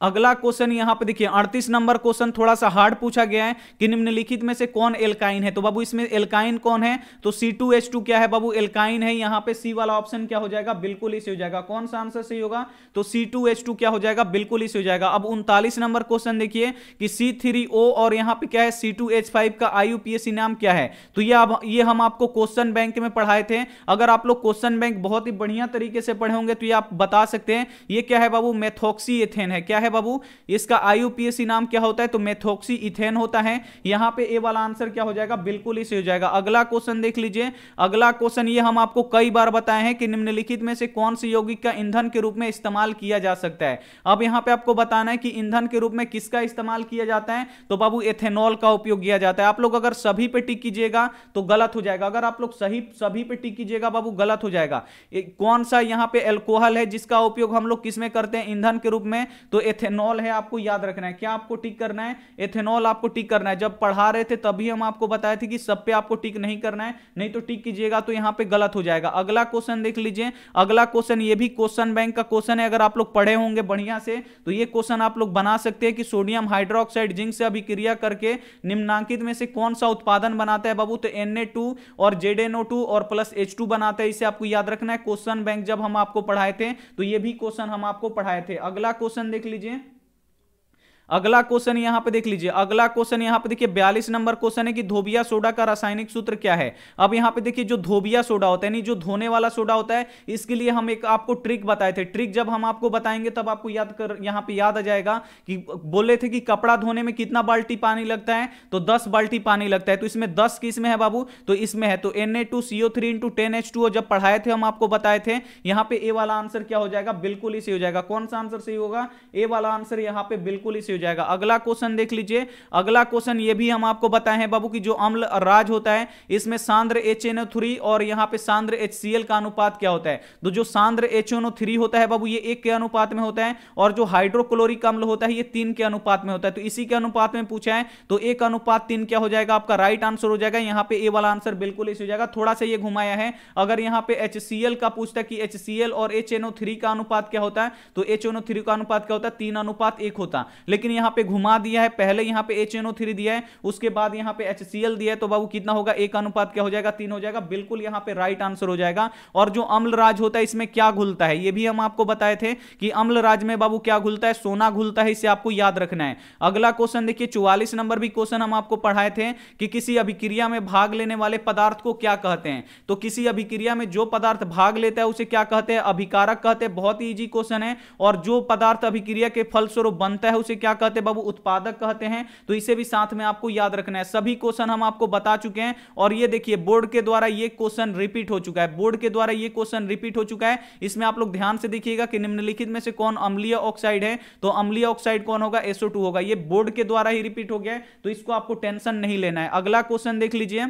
अगला क्वेश्चन यहाँ पे देखिए, अड़तीस नंबर क्वेश्चन थोड़ा सा हार्ड पूछा गया है कि निम्नलिखित में से कौन एल्काइन है? तो बाबू, इसमें एल्काइन कौन है? तो टू क्या है बाबू? एल्काइन है। यहाँ पे सी वाला ऑप्शन क्या हो जाएगा? बिल्कुल इसे हो जाएगा। कौन सा आंसर सही होगा? तो टू क्या हो जाएगा? बिल्कुल इसे हो जाएगा। अब उनतालीस नंबर क्वेश्चन देखिए कि सी थ्री ओ और यहाँ पे क्या है? सी टू एच फाइव का आईयूपीएससी नाम क्या है? तो ये अब, ये हम आपको क्वेश्चन बैंक में पढ़ाए थे। अगर आप लोग क्वेश्चन बैंक बहुत ही बढ़िया तरीके से पढ़े होंगे तो ये आप बता सकते हैं। ये क्या है बाबू? मेथोक्सी एथेन है। क्या है है बाबू? इसका आईयूपीएससी नाम क्या होता है? तो मेथोक्सी इथेन होता है। यहाँ पे ए वाला आंसर क्या हो जाएगा? बिल्कुल इसे हो जाएगा। अगला क्वेश्चन देख लीजिए। अगला क्वेश्चन ये हम आपको कई बार बताए हैं कि निम्नलिखित में से कौन सी यौगिक का ईंधन के रूप में इस्तेमाल किया जा सकता है। अब यहाँ पे आपको बताना है कि ईंधन के रूप में किसका इस्तेमाल किया जाता है? तो बाबू एथेनॉल का उपयोग किया जाता है। आप लोग अगर सभी पे टिक कीजिएगा तो गलत हो जाएगा। अगर आप लोग सही, सभी पे टिक कीजिएगा, बाबू, गलत हो जाएगा। कौन सा यहाँ पे एल्कोहल है, जिसका उपयोग हम लोग किसमें करते हैं? ईंधन के रूप में। तो एथेनॉल है, आपको याद रखना है। क्या आपको टिक करना है? एथेनॉल आपको टिक करना है। जब पढ़ा रहे थे, तभी हम आपको बताए थे कि सब पे आपको टिक नहीं करना है, नहीं तो टिक कीजिएगा तो यहाँ पे गलत हो जाएगा। अगला क्वेश्चन देख लीजिए। अगला क्वेश्चन ये भी क्वेश्चन बैंक का क्वेश्चन है। अगर आप लोग पढ़े होंगे बढ़िया से तो ये क्वेश्चन आप लोग बना सकते हैं कि सोडियम हाइड्रोक्साइड जिंक से अभिक्रिया करके निम्नांकित में से कौन सा उत्पादन बनाता है बाबू? तो एन और जेड और प्लस एच बनाता है। इसे आपको याद रखना है। क्वेश्चन बैंक जब हम आपको पढ़ाए थे तो ये भी क्वेश्चन हम आपको पढ़ाए थे। अगला क्वेश्चन देख लीजिए। będzie अगला क्वेश्चन यहाँ पे देख लीजिए, अगला क्वेश्चन यहाँ पे देखिए, बयालीस नंबर क्वेश्चन है कि धोबिया सोडा का रासायनिक सूत्र क्या है? अब यहाँ पे देखिए, जो धोबिया सोडा होता है नहीं जो धोने वाला सोडा होता है, इसके लिए हम एक आपको ट्रिक बताए थे। ट्रिक जब हम आपको बताएँगे, तब आपको याद कर, यहाँ पे याद आ जाएगा कि बोले थे कि कपड़ा धोने में कितना बाल्टी पानी लगता है तो दस बाल्टी पानी लगता है। तो इसमें दस किसमें है बाबू? तो इसमें है तो N A two CO three into ten H two जब पढ़ाए थे, हम आपको बताए थे, यहाँ पे ए वाला आंसर क्या हो जाएगा? बिल्कुल ही सही हो जाएगा। कौन सा आंसर सही होगा? ए वाला आंसर यहाँ पे बिल्कुल ही हो जाएगा। अगला क्वेश्चन देख लीजिए। अगला क्वेश्चन ये भी हम आपको बताए हैं बाबू की जो अम्ल राज होता है, इसमें सांद्र एच और यहाँ पे सांद्र एच का अनुपात क्या होता है? तो जो सांद्र एच होता है बाबू, ये एक के अनुपात में होता है और जो हाइड्रोक्लोरिक अम्ल होता है, ये तीन के अनुपात में होता है। तो इसी के अनुपात में पूछा है तो एक अनुपात तीन क्या हो जाएगा? आपका राइट आंसर हो जाएगा। यहाँ पे ए वाला आंसर बिल्कुल इसी हो जाएगा। थोड़ा सा ये घुमाया है। अगर यहाँ पे एच का पूछता है कि एच और एच का अनुपात क्या होता है तो एच का अनुपात क्या होता है? तीन अनुपात एक होता। लेकिन यहाँ पे घुमा दिया है, पहले यहाँ पे एच दिया है, उसके बाद यहाँ पे एच दिया है तो बाबू कितना होगा? एक अनुपात क्या हो जाएगा? तीन हो जाएगा। बिल्कुल यहाँ पे राइट आंसर हो जाएगा। और जो अम्ल राज होता है, इसमें क्या घुलता है? ये भी हम आपको बताए थे कि अम्ल राज में बाबू क्या घुलता है? सोना घुलता है, इसे आपको याद रखना है। अगला क्वेश्चन देखिए, चौवालीस नंबर भी क्वेश्चन हम आपको पढ़ाए थे कि किसी अभिक्रिया में भाग लेने वाले पदार्थ को क्या कहते हैं? तो किसी अभिक्रिया में जो पदार्थ भाग लेता है, उसे क्या कहते हैं? अभिकारक कहते हैं। बहुत ही इजी क्वेश्चन है। और जो पदार्थ अभिक्रिया के फलस्वरूप बनता है, उसे क्या कहते बाबू, उत्पादक कहते हैं तो इसे भी साथ में आपको याद रखना है। सभी क्वेश्चन हम आपको बता चुके हैं और ये देखिए, बोर्ड के द्वारा ये क्वेश्चन रिपीट हो चुका है। बोर्ड के द्वारा ये क्वेश्चन रिपीट हो चुका है। इसमें आप लोग ध्यान से देखिएगा कि निम्नलिखित में से कौन अम्लीय ऑक्साइड है तो अम्लीय ऑक्साइड कौन होगा? एसओ होगा। ये बोर्ड के द्वारा ही रिपीट हो गया है तो इसको आपको टेंशन नहीं लेना है। अगला क्वेश्चन देख लीजिए।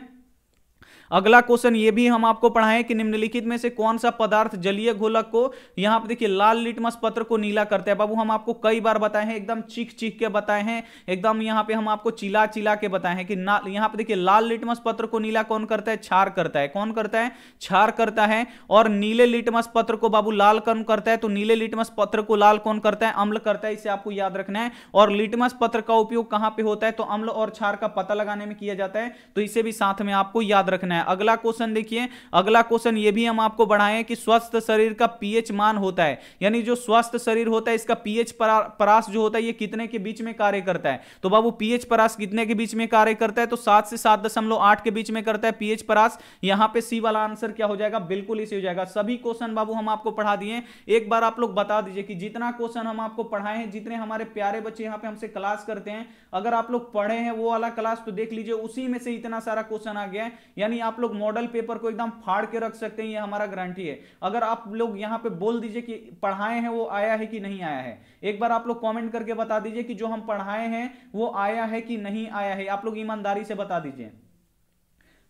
अगला क्वेश्चन ये भी हम आपको पढ़ाएँ कि निम्नलिखित में से कौन सा पदार्थ जलीय घोलक को यहाँ पर देखिए, लाल लिटमस पत्र को नीला करता है। बाबू, हम आपको कई बार बताए हैं, एकदम चीख चीख के बताए हैं, एकदम यहाँ पे हम आपको चिला चिला के बताए हैं कि यहाँ पर देखिए, लाल लिटमस पत्र को नीला कौन करता है? छार करता है। कौन करता है? छार करता है। और नीले लिटमस पत्र को बाबू, लाल कौन करता है? तो नीले लिटमस पत्र को लाल कौन करता है? अम्ल करता है, इसे आपको याद रखना है। और लिटमस पत्र का उपयोग कहाँ पर होता है? तो अम्ल और छार का पता लगाने में किया जाता है। तो इसे भी साथ में आपको याद रखना है। अगला क्वेश्चन देखिए, अगला क्वेश्चन ये भी हम आपको बढ़ाएँ कि स्वस्थ शरीर का पीएच मान होता है। यानी जो स्वस्थ शरीर होता है, इसका पीएच परास जो होता है, ये कितने के बीच में कार्य करता है? तो बाबू, पीएच परास कितने के बीच में कार्य करता है? तो सात से सात दशमलव आठ के बीच में करता है पीएच परास। यहाँ पे सी वाला आंसर क्या हो जाएगा? बिल्कुल इसी हो जाएगा। सभी क्वेश्चन बाबू हम आपको पढ़ा दिए एक बार आप लोग बता दीजिए कि जितना क्वेश्चन हम आपको पढ़ाए हैं, जितने हमारे प्यारे बच्चे यहाँ पे हमसे क्लास करते हैं, अगर आप लोग पढ़े हैं वो वाला क्लास तो देख लीजिए उसी में से इतना सारा क्वेश्चन आ गया है। यानी आप लोग मॉडल पेपर को एकदम फाड़ के रख सकते हैं, ये हमारा गारंटी है। अगर आप लोग यहाँ पे बोल दीजिए कि पढ़ाए हैं, वो आया है कि नहीं आया है? एक बार आप लोग कमेंट करके बता दीजिए कि जो हम पढ़ाए हैं, वो आया है कि नहीं आया है? आप लोग ईमानदारी से बता दीजिए।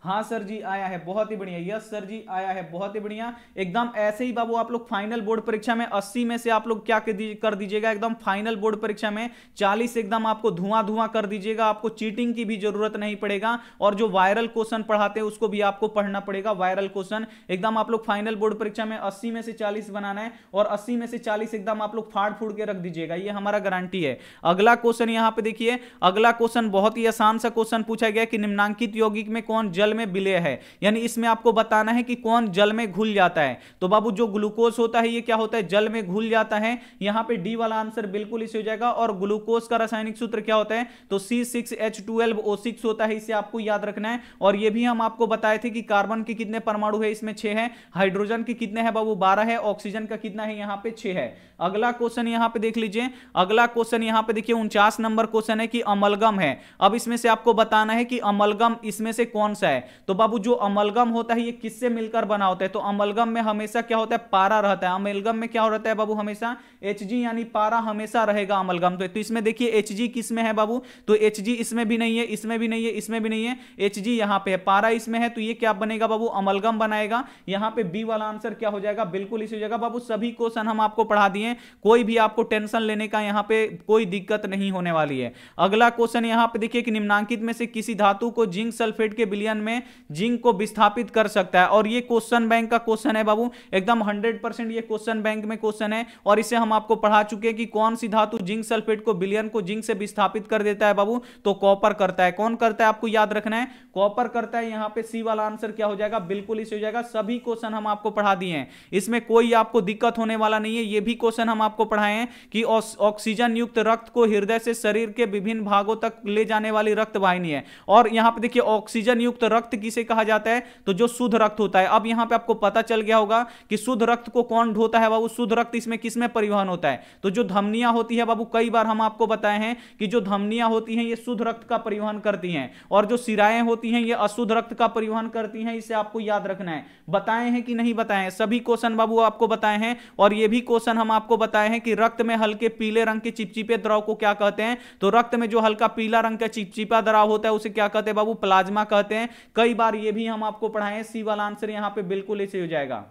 हाँ सर जी, आया है, बहुत ही बढ़िया। यस सर जी, आया है, बहुत ही बढ़िया। एकदम ऐसे ही बाबू, आप लोग फाइनल बोर्ड परीक्षा में 80 में से आप लोग क्या कर दीजिएगा? एकदम फाइनल बोर्ड परीक्षा में 40 एकदम आपको धुआँ धुआँ कर दीजिएगा। आपको चीटिंग की भी ज़रूरत नहीं पड़ेगा। और जो वायरल क्वेश्चन पढ़ाते हैं, उसको भी आपको पढ़ना पड़ेगा। वायरल क्वेश्चन एकदम आप लोग फाइनल बोर्ड परीक्षा में अस्सी में से चालीस बनाना है और अस्सी में से चालीस एकदम आप लोग फाड़ फूड़ के रख दीजिएगा। ये हमारा गारंटी है। अगला क्वेश्चन यहाँ पे देखिए। अगला क्वेश्चन बहुत ही आसान सा क्वेश्चन पूछा गया कि निम्नांकित यौगिक में कौन जल में विलय है। यानी इसमें आपको बताना है कि कौन जल में घुल जाता है। तो बाबू, जो ग्लूकोज होता है, ये क्या होता है? जल में घुल जाता है। यहाँ पे डी वाला आंसर बिल्कुल इसे हो जाएगा। और ग्लूकोज का रासायनिक सूत्र क्या होता है? तो C six H twelve O six होता है, इसे आपको याद रखना है। और ये भी हम आपको बताए थे कि कार्बन के कितने परमाणु है, इसमें छह है। हाइड्रोजन के कितने हैं बाबू? बारह है। ऑक्सीजन का कितना है? यहाँ पे छह है। अगला क्वेश्चन यहाँ पे देख लीजिए। अगला क्वेश्चन यहाँ पे देखिए, उनचास नंबर क्वेश्चन है कि अमलगम है। अब इसमें से आपको बताना है कि अमलगम इसमें से कौन सा है? है। तो बाबू जो अमलगम होता है ये किससे मिलकर बना होता है? तो अमलगम में हमेशा क्या होता है? पारा रहता है। अमलगम में क्या रहता है बाबू हमेशा? एच यानी पारा हमेशा रहेगा अमलगम। तो, तो इसमें देखिए एच किसमें है बाबू? तो एच इसमें भी नहीं है इसमें भी नहीं है इसमें भी नहीं है। एच यहाँ पे पारा इसमें है तो ये क्या बनेगा बाबू? अमलगम बनाएगा। यहाँ पे बी वाला आंसर क्या हो जाएगा? बिल्कुल इसी जगह बाबू सभी क्वेश्चन हम आपको पढ़ा दिए। कोई भी आपको टेंशन लेने का यहाँ पे कोई दिक्कत नहीं होने वाली है। अगला क्वेश्चन यहाँ पे देखिए कि निम्नांकित में से किसी धातु को जिंक सल्फेट के बिलियन में जिंक को विस्थापित कर सकता है। और ये क्वेश्चन बैंक का क्वेश्चन है बाबू। एकदम हंड्रेड ये क्वेश्चन बैंक में क्वेश्चन है। और इसे हम आपको पढ़ा चुके हैं कि कौन सी धातु जिंक सल्फेट को बिलियन को जिंक से विस्थापित कर देता है बाबू? तो कॉपर करता है। कौन करता है आपको याद रखना है? कॉपर करता है। यहाँ पे सी वाला आंसर क्या हो जाएगा? बिल्कुल इसे हो जाएगा। सभी क्वेश्चन हम आपको पढ़ा दिए हैं। इसमें कोई आपको दिक्कत होने वाला नहीं है। ये भी क्वेश्चन हम आपको पढ़ाए हैं कि ऑक्सीजन युक्त रक्त को हृदय से शरीर के विभिन्न भागों तक ले जाने वाली रक्त वाहिनी है। और यहाँ पे देखिए, ऑक्सीजन युक्त रक्त किसे कहा जाता है? तो जो शुद्ध रक्त होता है। अब यहाँ पे आपको पता चल गया होगा कि शुद्ध रक्त को कौन ढोता है बाबू शुद्ध रक्त इसमें किसमें परिवहन होता है। तो जो धमनियाँ होती है, बाबू, कई बार हम आपको बताए हैं कि जो धमनियाँ होती हैं, ये शुद्ध रक्त का परिवहन करती हैं और जो सिराएँ होती हैं, ये अशुद्ध रक्त का परिवहन करती हैं, इसे आपको याद रखना है। बताए हैं कि नहीं बताए? सभी क्वेश्चन बाबू आपको बताए हैं और ये भी क्वेश्चन हम आपको बताए हैं कि रक्त में हल्के पीले रंग के चिपचिपे द्रव को क्या कहते हैं? तो रक्त में जो हल्का पीला रंग का चिपचिपा द्रव होता है, उसे क्या कहते हैं बाबू? प्लाज्मा कहते हैं। कई बार ये भी हम आपको पढ़ाएँ सी वाला आंसर यहाँ पे बिल्कुल ऐसे हो जाएगा।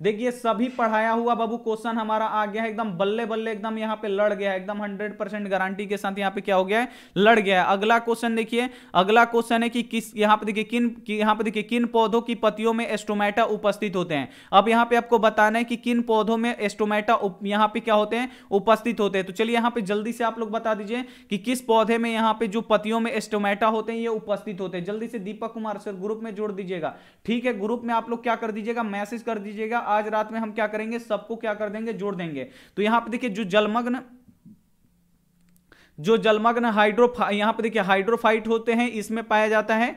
देखिए, सभी पढ़ाया हुआ बाबू, क्वेश्चन हमारा आ गया है, एकदम बल्ले बल्ले, एकदम यहाँ पे लड़ गया है, एकदम हंड्रेड परसेंट गारंटी के साथ यहाँ पे क्या हो गया है? लड़ गया है। अगला क्वेश्चन देखिए, अगला क्वेश्चन है कि किस, यहाँ पे देखिए, किन, कि, यहाँ पे देखिए, किन पौधों की पतियों में एस्टोमेटा उपस्थित होते हैं? अब यहाँ पे आपको बताना है कि किन पौधों में एस्टोमेटा यहाँ पे क्या होते हैं? उपस्थित होते हैं। तो चलिए, यहाँ पे जल्दी से आप लोग बता दीजिए कि किस पौधे में यहाँ पे जो पतियों में एस्टोमेटा होते हैं, ये उपस्थित होते हैं? जल्दी से दीपक कुमार सर ग्रुप में जोड़ दीजिएगा। ठीक है, ग्रुप में आप लोग क्या कर दीजिएगा? मैसेज कर दीजिएगा। आज रात में हम क्या करेंगे? सबको क्या कर देंगे? जोड़ देंगे। तो यहाँ पर देखिए, जो जलमग्न जो जलमग्न हाइड्रो यहाँ पर देखिए हाइड्रोफाइट होते हैं, इसमें पाया जाता है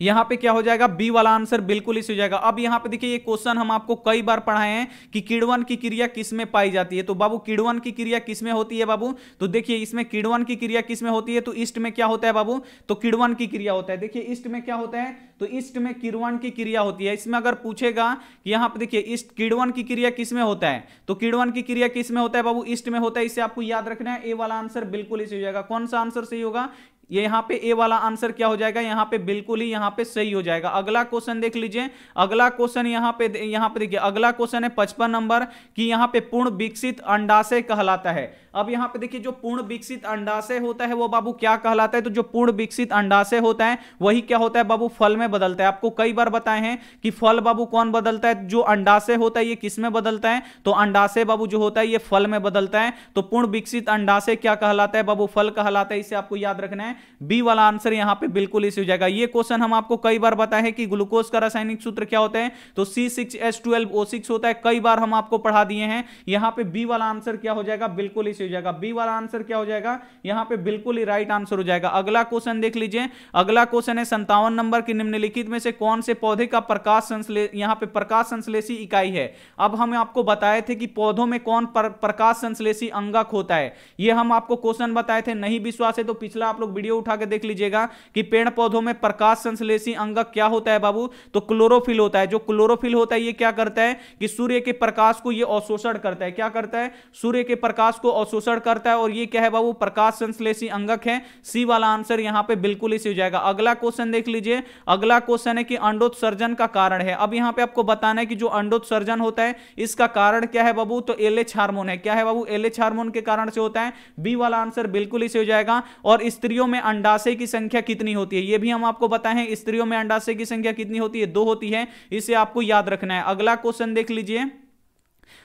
यहाँ पे क्या हो जाएगा? बी वाला आंसर बिल्कुल इस हो जाएगा। अब यहाँ पे देखिए, ये क्वेश्चन हम आपको कई बार पढ़ाए हैं कि किड़वन की क्रिया किसमें पाई जाती है। तो बाबू, किड़वन की क्रिया किसमें होती है बाबू? तो देखिए, इसमें किड़वन की क्रिया किसमें होती है? तो ईस्ट में क्या होता है बाबू? तो किड़वन की क्रिया होता है। देखिए, ईस्ट में क्या होता है? तो ईस्ट में किड़वन की क्रिया होती है। इसमें अगर पूछेगा कि यहाँ पर देखिए, ईस्ट किड़वन की क्रिया किसमें होता है? तो किड़वन की क्रिया किसमें होता है बाबू? ईस्ट में होता है। इसे आपको याद रखना है। ए वाला आंसर बिल्कुल इसे हो जाएगा। कौन सा आंसर सही होगा? ये यहाँ पे ए वाला आंसर क्या हो जाएगा? यहाँ पे बिल्कुल ही यहाँ पे सही हो जाएगा। अगला क्वेश्चन देख लीजिए। अगला क्वेश्चन यहाँ पे यहाँ पे देखिए। अगला क्वेश्चन है पचपन नंबर कि यहाँ पे पूर्ण विकसित अंडाशय कहलाता है। अब यहाँ पे देखिए, जो पूर्ण विकसित अंडाशय होता है, वो बाबू क्या कहलाता है? तो जो पूर्ण विकसित अंडाशय होता है, वही क्या होता है बाबू? फल में बदलता है। आपको कई बार बताए हैं कि फल बाबू कौन बदलता है? जो अंडाशय होता है, ये किसमें बदलता है? तो अंडाशय बाबू जो होता है, ये फल में बदलता है। तो पूर्ण विकसित अंडाशय क्या कहलाता है बाबू? फल कहलाता है, इसे आपको याद रखना है। बी वाला आंसर यहाँ पे बिल्कुल इसी हो जाएगा। ये क्वेश्चन हम आपको कई बार बताए हैं कि ग्लूकोज का रासायनिक सूत्र क्या होता है? तो C six S twelve O six होता है, कई बार हम आपको पढ़ा दिए हैं। यहाँ पे बी वाला आंसर क्या हो जाएगा? बिल्कुल इसी हो जाएगा। बी वाला आंसर क्या हो जाएगा? यहाँ पे बिल्कुल ही राइट आंसर हो जाएगा। अगला क्वेश्चन देख लीजिए। अगला क्वेश्चन है संतावन नंबर की निम्नलिखित में से कौन से पौधे का प्रकाश संश्ले, यहाँ पे प्रकाश संश्लेषी इकाई है। अब हम आपको बताए थे कि पौधों में कौन प्रकाश संश्लेषी अंगक होता है। ये हम आपको क्वेश्चन बताए थे, नहीं विश्वास है तो पिछला आप लोग वीडियो उठा के देख लीजिएगा कि पेड़ पौधों में प्रकाश संश्लेषी अंगक क्या होता है बाबू? तो क्लोरोफिल होता है। जो क्लोरोफिल होता है, ये क्या करता है कि सूर्य के प्रकाश को ये अवशोषण करता है। क्या करता है? सूर्य के प्रकाश को अवशोषण करता है और ये क्या है बाबू? प्रकाश संश्लेषी अंगक है। सी वाला आंसर यहाँ पे बिल्कुल इसी हो जाएगा। अगला क्वेश्चन देख लीजिए। अगला क्वेश्चन है कि अंडोत्सर्जन का कारण है। अब यहाँ पे आपको बताना है कि जो अंडोत्सर्जन होता है, इसका कारण क्या है बाबू? तो एलएच हार्मोन है। क्या है बाबू? एलएच हार्मोन के कारण से होता है। बी वाला आंसर बिल्कुल इसे हो जाएगा। और स्त्रियों अंडाशय की संख्या कितनी होती है? ये भी हम आपको बताएँ, स्त्रियों में अंडाशय की संख्या कितनी होती है? दो होती है। इसे आपको याद रखना है। अगला क्वेश्चन देख लीजिए।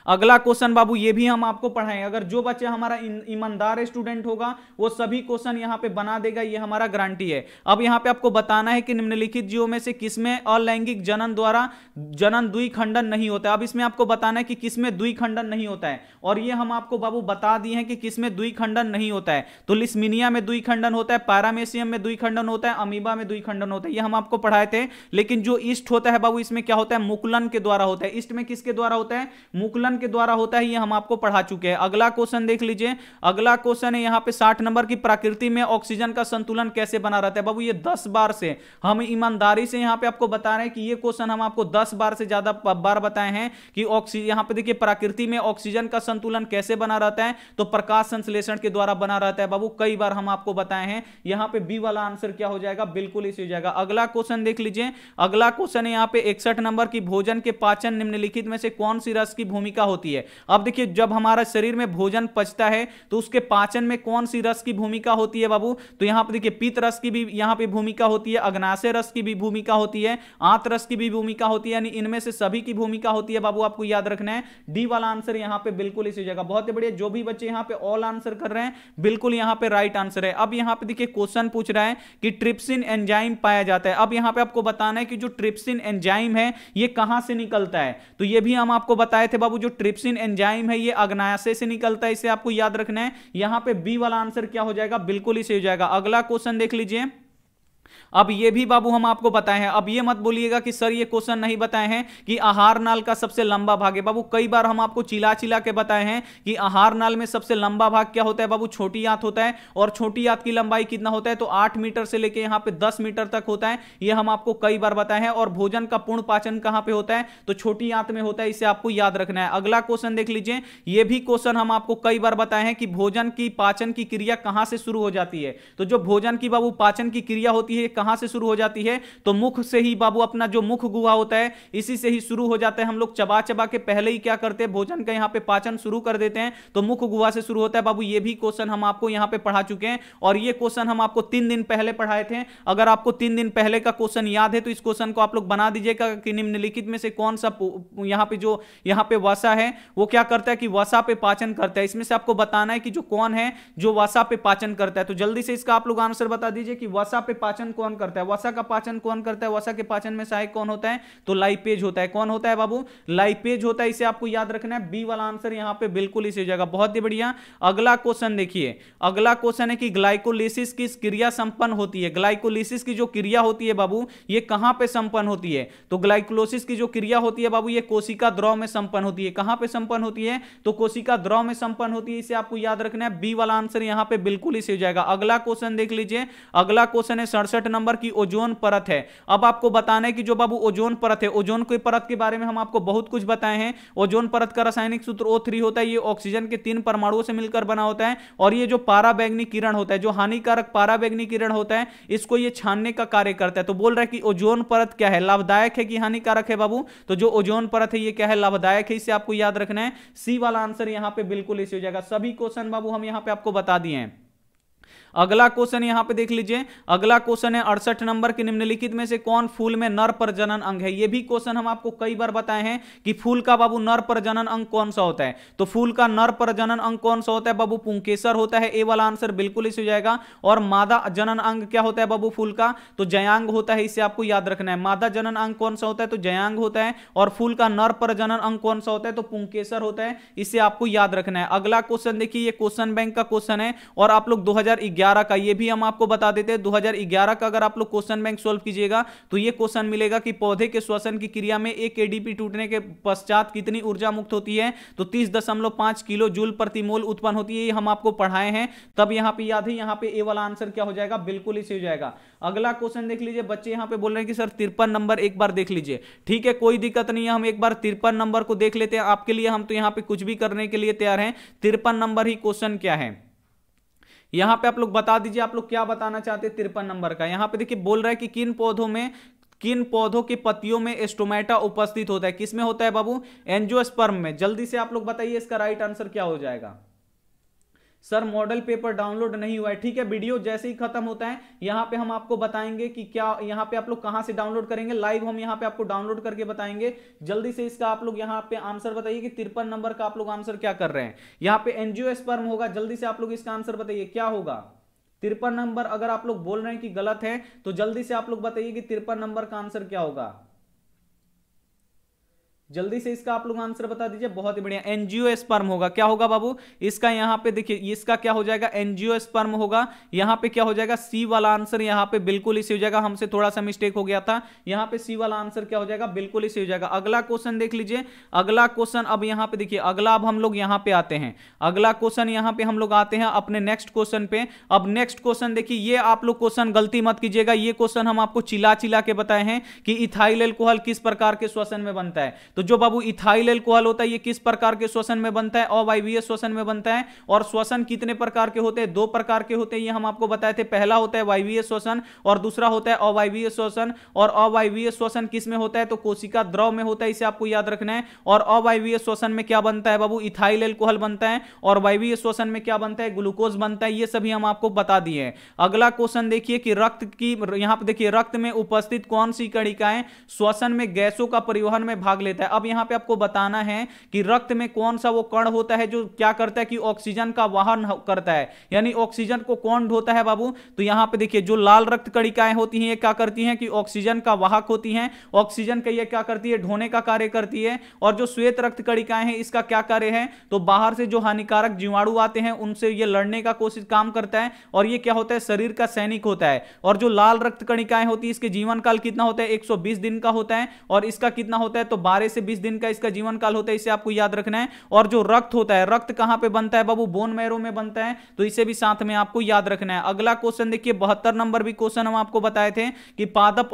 अगला क्वेश्चन बाबू, ये भी हम आपको पढ़ाएँ अगर जो बच्चा हमारा ईमानदार स्टूडेंट होगा, वो सभी क्वेश्चन यहाँ पे बना देगा, ये हमारा गारंटी है। अब यहाँ पे आपको बताना है कि निम्नलिखित जीवों में से किसमें अलैंगिक जनन द्वारा जनन द्विखंडन नहीं होता है। अब इसमें आपको बताना है कि किसमें द्विखंडन नहीं होता है। और ये हम आपको बाबू बता दिए हैं कि किसमें द्विखंडन नहीं होता है। तो लिस्मिनिया में द्विखंडन होता है पैरामेशियम में द्विखंडन होता है, अमीबा में द्विखंडन होता है, ये हम आपको पढ़ाए थे। लेकिन जो ईस्ट होता है बाबू, इसमें क्या होता है? मुकुलन के द्वारा होता है। ईस्ट में किसके द्वारा होता है? मुकुलन संतुलन के द्वारा होता है, ये हम आपको पढ़ा चुके हैं। अगला क्वेश्चन देख लीजिए। अगला क्वेश्चन है, यहाँ पे साठ नंबर की प्रकृति में ऑक्सीजन का संतुलन कैसे बना रहता है? बाबू, ये दस बार से। हम ईमानदारी से यहाँ पे आपको बता रहे हैं कि ये क्वेश्चन हम आपको दस बार से ज़्यादा बार बताए हैं कि ऑक्सीजन यहाँ पे देखिए, प्रकृति में ऑक्सीजन का संतुलन कैसे बना रहता है? तो प्रकाश संश्लेषण के द्वारा बना रहता है। बाबू, कई बार हम आपको बताए हैं। यहाँ पे बी वाला आंसर क्या हो जाएगा? बिल्कुल इसी हो जाएगा। अगला क्वेश्चन देख लीजिए। अगला क्वेश्चन है, यहाँ पे इकसठ नंबर की भोजन के पाचन निम्नलिखित में से कौन सी रस की भूमिका होती है। अब देखिए, जब हमारा शरीर में भोजन पचता है तो उसके पाचन में कौन सी रस की भूमिका होती है बाबू? तो यहाँ पे देखिए, पीत रस की भी यहाँ पे भूमिका होती है, अग्नाशय रस की भी भूमिका होती है, आंत रस की भी भूमिका होती है, यानी इनमें से सभी की भूमिका होती है बाबू, आपको याद रखना है। डी वाला आंसर यहाँ पे बिल्कुल इसी जगह। बहुत ही बढ़िया, जो भी बच्चे यहाँ पे ऑल आंसर कर रहे हैं, बिल्कुल यहाँ पे राइट आंसर है। अब यहाँ पे देखिए क्वेश्चन पूछ रहा है कि ट्रिप्सिन एंजाइम पाया जाता है। अब यहाँ पे आपको बताना है कि जो ट्रिप्सिन एंजाइम है, ये कहाँ से निकलता है? तो ये भी हम आपको बताए थे बाबू, जो ट्रिप्सिन एंजाइम है, ये अग्नाशय से निकलता है, इसे आपको याद रखना है। यहाँ पे बी वाला आंसर क्या हो जाएगा? बिल्कुल ही सही हो जाएगा। अगला क्वेश्चन देख लीजिए। अब ये भी बाबू हम आपको बताए हैं। अब ये मत बोलिएगा कि, सर, ये क्वेश्चन नहीं बताए हैं कि आहार नाल का सबसे लंबा भाग है। बाबू, कई बार हम आपको चिला चिला के बताए हैं कि आहार नाल में सबसे लंबा भाग क्या होता है? बाबू, छोटी आंत होता है और छोटी आंत की लंबाई कितना होता है? तो आठ मीटर से लेकर यहाँ पे दस मीटर तक होता है। ये हम आपको कई बार बताए हैं और भोजन का पूर्ण पाचन कहाँ पर होता है? तो छोटी आंत में होता है, इसे आपको याद रखना है। अगला क्वेश्चन देख लीजिए। ये भी क्वेश्चन हम आपको कई बार बताए हैं कि भोजन की पाचन की क्रिया कहाँ से शुरू हो जाती है? तो जो भोजन की बाबू पाचन की क्रिया होती है कहाँ से शुरू हो जाती है? तो मुख से ही बाबू अपना जो मुख गुहा होता है, इसी से ही शुरू हो जाता है। हम लोग चबा चबा के पहले ही क्या करते हैं? भोजन का यहाँ पे पाचन शुरू कर देते हैं। तो मुख गुहा से शुरू होता है। बाबू, ये भी क्वेश्चन हम आपको यहाँ पे पढ़ा चुके हैं और ये क्वेश्चन हम आपको तीन दिन पहले पढ़ाए थे। अगर आपको तीन दिन पहले का क्वेश्चन याद है तो इस क्वेश्चन को आप लोग बना दीजिएगा कि निम्नलिखित में से कौन सा यहाँ पे जो, यहाँ पे वसा है, वो क्या करता है कि वसा पे पाचन करता है। इसमें से आपको बताना है कि जो कौन है, जो वसा पे पाचन करता है। तो जल्दी से इसका आप लोग आंसर बता दीजिए कि वसा पे पाचन कौन करता है? वसा का पाचन कौन करता है? वसा के पाचन में सहायक कौन होता है? तो लाइपेज होता है। कौन होता है बाबू? लाइपेज होता है, इसे आपको याद रखना है। बी वाला आंसर यहाँ पे बिल्कुल इसी जगह। बहुत ही बढ़िया। अगला क्वेश्चन देखिए। अगला क्वेश्चन है कि ग्लाइकोलिसिस की क्रिया संपन्न होती है। ग्लाइकोलिसिस की जो क्रिया होती है बाबू, ये कहाँ पे संपन्न होती है? तो ग्लाइकोलोसिस की जो क्रिया होती है बाबू, ये कोशिका द्रव में संपन्न होती है। कहाँ पे संपन्न होती है? तो कोशिका द्रव में संपन्न होती है। इसे आपको याद रखना है। बी वाला आंसर यहाँ पे बिल्कुल इसी हो जाएगा अगला क्वेश्चन देख लीजिए। अगला क्वेश्चन है सड़सठ नंबर की ओजोन परत है। अब आपको बताना है कि जो बाबू ओजोन परत है, ओजोन की परत के बारे में हम आपको बहुत कुछ बताए हैं। ओजोन परत का रासायनिक सूत्र ओ होता है, ये ऑक्सीजन के तीन परमाणुओं से मिलकर बना होता है और ये जो पाराबैग्निक किरण होता है, जो हानिकारक पाराबैग्निक किरण होता है, इसको ये छानने का कार्य करता है। तो बोल रहा है कि ओजोन परत क्या है? लाभदायक है कि हानिकारक है बाबू? तो जो ओजोन परत है, ये क्या है? लाभदायक है, इसे आपको याद रखना है। सी वाला आंसर यहाँ पे बिल्कुल इसी हो जाएगा। सभी क्वेश्चन बाबू, हम यहाँ पे आपको बता दिए हैं। अगला क्वेश्चन यहाँ पे देख लीजिए। अगला क्वेश्चन है, अड़सठ नंबर के निम्नलिखित में से कौन फूल में नर प्रजनन अंग है? ये भी क्वेश्चन हम आपको कई बार बताए हैं कि फूल का बाबू नर प्रजनन अंग कौन सा होता है? तो फूल का नर प्रजनन अंग कौन सा होता है? बाबू पुंकेसर होता है, ए वाला आंसर बिल्कुल इस हो जाएगा। और मादा जनन अंग क्या होता है बाबू फूल का? तो जयांग होता है, इसे आपको याद रखना है। मादा जनन अंग कौन सा होता है? तो जयांग होता है। और फूल का नर प्रजनन अंग कौन सा होता है? तो पुंकेसर होता है, इसे आपको याद रखना है। अगला क्वेश्चन देखिए, ये क्वेश्चन बैंक का क्वेश्चन है। और आप लोग दो 2011 का, ये भी हम आपको बता देते हैं। 2011 का अगर आप लोग क्वेश्चन बैंक सोल्व कीजिएगा तो ये क्वेश्चन मिलेगा कि पौधे के श्वसन की क्रिया में एक एडीपी टूटने के पश्चात कितनी ऊर्जा मुक्त होती है। तो तीस किलो जूल प्रति मोल उत्पन्न होती है, ये हम आपको पढ़ाए हैं। तब यहाँ पर याद है, यहाँ पर ए वाला आंसर क्या हो जाएगा? बिल्कुल इसे हो जाएगा। अगला क्वेश्चन देख लीजिए, बच्चे यहाँ पे बोल रहे हैं कि, सर, तिरपन नंबर एक बार देख लीजिए। ठीक है, कोई दिक्कत नहीं है, हम एक बार तिरपन नंबर को देख लेते हैं। आपके लिए हम तो यहाँ पे कुछ भी करने के लिए तैयार हैं। तिरपन नंबर ही क्वेश्चन क्या है? यहाँ पे आप लोग बता दीजिए, आप लोग क्या बताना चाहते हैं तिरपन नंबर का? यहाँ पे देखिए, बोल रहा है कि किन पौधों में, किन पौधों की पत्तियों में एस्टोमेटा उपस्थित होता है? किसमें होता है बाबू? एंजियोस्पर्म में। जल्दी से आप लोग बताइए, इसका राइट आंसर क्या हो जाएगा? सर मॉडल पेपर डाउनलोड नहीं हुआ है। ठीक है वीडियो जैसे ही खत्म होता है, यहाँ पे हम आपको बताएँगे कि क्या, यहाँ पे आप लोग कहाँ से डाउनलोड करेंगे। लाइव हम यहाँ पे आपको डाउनलोड करके बताएँगे। जल्दी से इसका आप लोग यहाँ पे आंसर बताइए कि तिरपन नंबर का आप लोग आंसर क्या कर रहे हैं। यहाँ पे एनजीओ स्पर्म होगा, जल्दी से आप लोग इसका आंसर बताइए, क्या होगा? तिरपन नंबर अगर आप लोग बोल रहे हैं कि गलत है तो जल्दी से आप लोग बताइए कि तिरपन नंबर का आंसर क्या होगा। जल्दी से इसका आप लोग आंसर बता दीजिए, बहुत ही बढ़िया। एनजीओ स्पर्म होगा। क्या होगा बाबू? इसका यहाँ पे देखिए, इसका क्या हो जाएगा? एनजीओ स्पर्म होगा। यहाँ पे क्या हो जाएगा? सी वाला आंसर यहाँ पे बिल्कुल इसी हो जाएगा। हमसे थोड़ा सा मिस्टेक हो गया था। यहाँ पे सी वाला आंसर क्या हो जाएगा? बिल्कुल इसी हो जाएगा। अगला क्वेश्चन देख लीजिए। अगला क्वेश्चन अब यहाँ पे देखिए, अगला अब हम लोग यहाँ पे आते हैं। अगला क्वेश्चन यहाँ पे हम लोग आते हैं अपने नेक्स्ट क्वेश्चन पे। अब नेक्स्ट क्वेश्चन देखिए, ये आप लोग क्वेश्चन गलती मत कीजिएगा। ये क्वेश्चन हम आपको चिला चिला के बताए हैं कि इथाइल एल्कोहल किस प्रकार के श्वसन में बनता है। तो जो बाबू इथाइल एल्कोहल होता है, ये किस प्रकार के श्वसन में बनता है? अवायवीय श्वसन में बनता है। और श्वसन कितने प्रकार के होते हैं? दो प्रकार के होते हैं, ये हम आपको बताए थे। पहला होता है वायवीय श्वसन और दूसरा होता है अवायवीय श्वसन। और अवायवीय श्वसन किसमें होता है? तो कोशिका द्रव में होता है, इसे आपको याद रखना है। और अवायवीय श्वसन में क्या बनता है बाबू? इथाइल एल्कोहल बनता है। और वायवीय श्वसन में क्या बनता है? ग्लूकोज बनता है, ये सभी हम आपको बता दिए अगला क्वेश्चन देखिए कि रक्त की, यहाँ पर देखिए, रक्त में उपस्थित कौन सी कणिकाएँ श्वसन में गैसों का परिवहन में भाग लेता है? अब यहाँ पे आपको बताना है कि रक्त में कौन सा वो कण होता है जो क्या करता है कि ऑक्सीजन का वाहन करता है। यानी ऑक्सीजन को कौन ढोता है बाबू? तो यहाँ पे देखिए, जो लाल रक्त कणिकाएँ होती हैं, ये क्या करती हैं कि ऑक्सीजन का वाहक होती हैं। ऑक्सीजन का ये क्या करती है? ढोने का कार्य करती है। और जो श्वेत रक्त कणिकाएँ हैं, इसका क्या कार्य है? तो बाहर से जो हानिकारक जीवाणु आते हैं, उनसे ये लड़ने का कोशिश काम करता है। और ये क्या होता है? शरीर का सैनिक होता है। और जो लाल रक्त कणिकाएँ होती है, इसके जीवन काल कितना होता है? 120 दिन का होता है। और इसका कितना होता है? तो 12 से 20 दिन का इसका जीवन काल होता है, इसे आपको याद रखना है। और जो रक्त होता है, रक्त कहाँ पे बनता है बाबू? बोन मैरो में बनता है। तो इसे भी साथ में आपको याद रखना है। अगला क्वेश्चन देखिए, बहत्तर नंबर भी क्वेश्चन हम आपको बताए थे कि पादप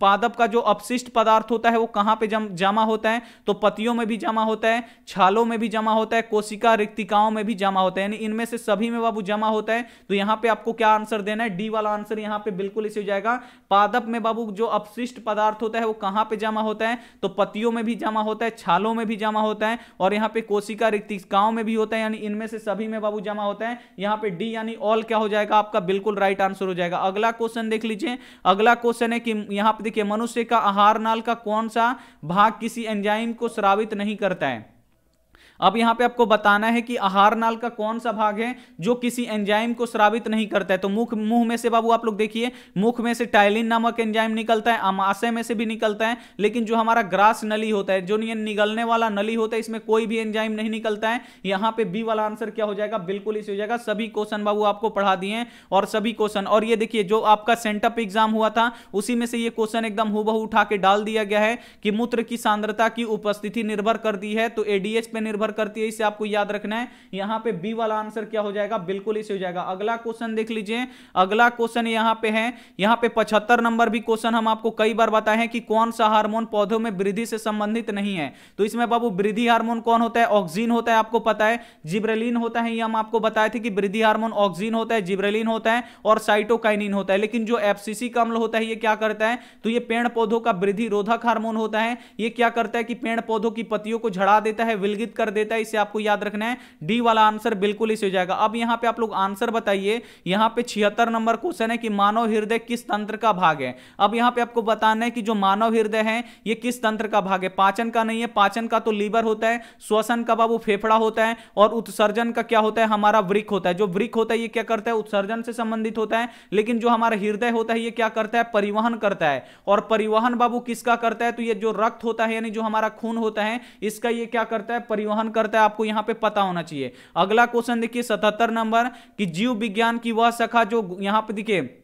पादप का जो अपशिष्ट पदार्थ होता है, वो कहाँ पे जमा होता है? तो पतियों में भी जमा होता है, छालों में भी जमा होता है, कोशिका रिक्तिकाओं में भी जमा होता है। इनमें से सभी में बाबू जमा होता है। तो यहाँ पे आपको क्या आंसर देना है? डी वाला आंसर यहाँ पे बिल्कुल इसे हो जाएगा। पादप में बाबू जो अपशिष्ट पदार्थ होता है, वो कहाँ पे जमा होता है? तो पतियों में भी जमा होता है, छालों में भी जमा होता है और यहाँ पे कोशिका रिक्तिकाओं में भी होता है, यानी इनमें से सभी में बाबू जमा होता है। यहाँ पे डी यानी ऑल क्या हो जाएगा? आपका बिल्कुल राइट आंसर हो जाएगा। अगला क्वेश्चन देख लीजिए। अगला क्वेश्चन है कि यहाँ पे देखिए, मनुष्य का आहार नाल का कौन सा भाग किसी एंजाइम को श्रावित नहीं करता है? अब यहाँ पे आपको बताना है कि आहार नाल का कौन सा भाग है जो किसी एंजाइम को स्रावित नहीं करता है। तो मुख, मुँह में से बाबू आप लोग देखिए, मुख में से टाइलिन नामक एंजाइम निकलता है अमाशय में से भी निकलता है, लेकिन जो हमारा ग्रास नली होता है, जो निगलने वाला नली होता है, इसमें कोई भी एंजाइम नहीं निकलता है। यहाँ पर बी वाला आंसर क्या हो जाएगा? बिल्कुल इसे हो जाएगा। सभी क्वेश्चन बाबू आपको पढ़ा दिए और सभी क्वेश्चन और ये देखिए, जो आपका सेंटअप एग्ज़ाम हुआ था, उसी में से ये क्वेश्चन एकदम हुबहू उठा के डाल दिया गया है कि मूत्र की सांद्रता की उपस्थिति निर्भर करती है तो एडीएच पे निर्भर निर्भर करती है, इसे आपको याद रखना है। यहाँ पे बी वाला आंसर क्या हो जाएगा? बिल्कुल इसे हो जाएगा। अगला क्वेश्चन देख लीजिए। अगला क्वेश्चन यहाँ पे है। यहाँ पे पचहत्तर नंबर भी क्वेश्चन हम आपको कई बार बताए कि कौन सा हार्मोन पौधों में वृद्धि से संबंधित नहीं है। तो इसमें बाबू वृद्धि हार्मोन कौन होता है? ऑक्सीन होता है, आपको पता है। जिब्रेलिन होता है, ये हम आपको बताए थे कि वृद्धि हार्मोन ऑक्सीन होता है, जिब्रेलिन होता है और साइटोकाइनिन होता है। लेकिन जो एफसीसी का अम्ल होता है, ये क्या करता है? तो ये पेड़ पौधों का वृद्धि रोधक हार्मोन होता है। ये क्या करता है कि पेड़ पौधों की पतियों को झड़ा देता है, विलगित कर देता है, इसे आपको याद रखना है। डी वाला आंसर बिल्कुल इसे हो जाएगा। अब यहाँ पे आप लोग आंसर बताइए, यहाँ पे छिहत्तर नंबर क्वेश्चन है कि मानव हृदय किस तंत्र का भाग है? अब यहाँ पे आपको बताना है कि जो मानव हृदय है, ये किस तंत्र का भाग है? पाचन का नहीं है, पाचन का तो लीवर होता है, श्वसन का बाबू फेफड़ा होता है, और उत्सर्जन का क्या होता है? हमारा वृक होता है। जो वृक होता है, ये क्या करता है? उत्सर्जन से संबंधित होता है, लेकिन जो हमारा हृदय होता है, ये क्या करता है? परिवहन करता है। और परिवहन बाबू किसका करता है? तो ये जो रक्त होता है, यानी जो हमारा खून होता है, इसका ये क्या करता है? परिवहन करता है, आपको यहाँ पे पता होना चाहिए। अगला क्वेश्चन देखिए, सतहत्तर नंबर, कि जीव विज्ञान की वह शाखा जो यहाँ पे देखिए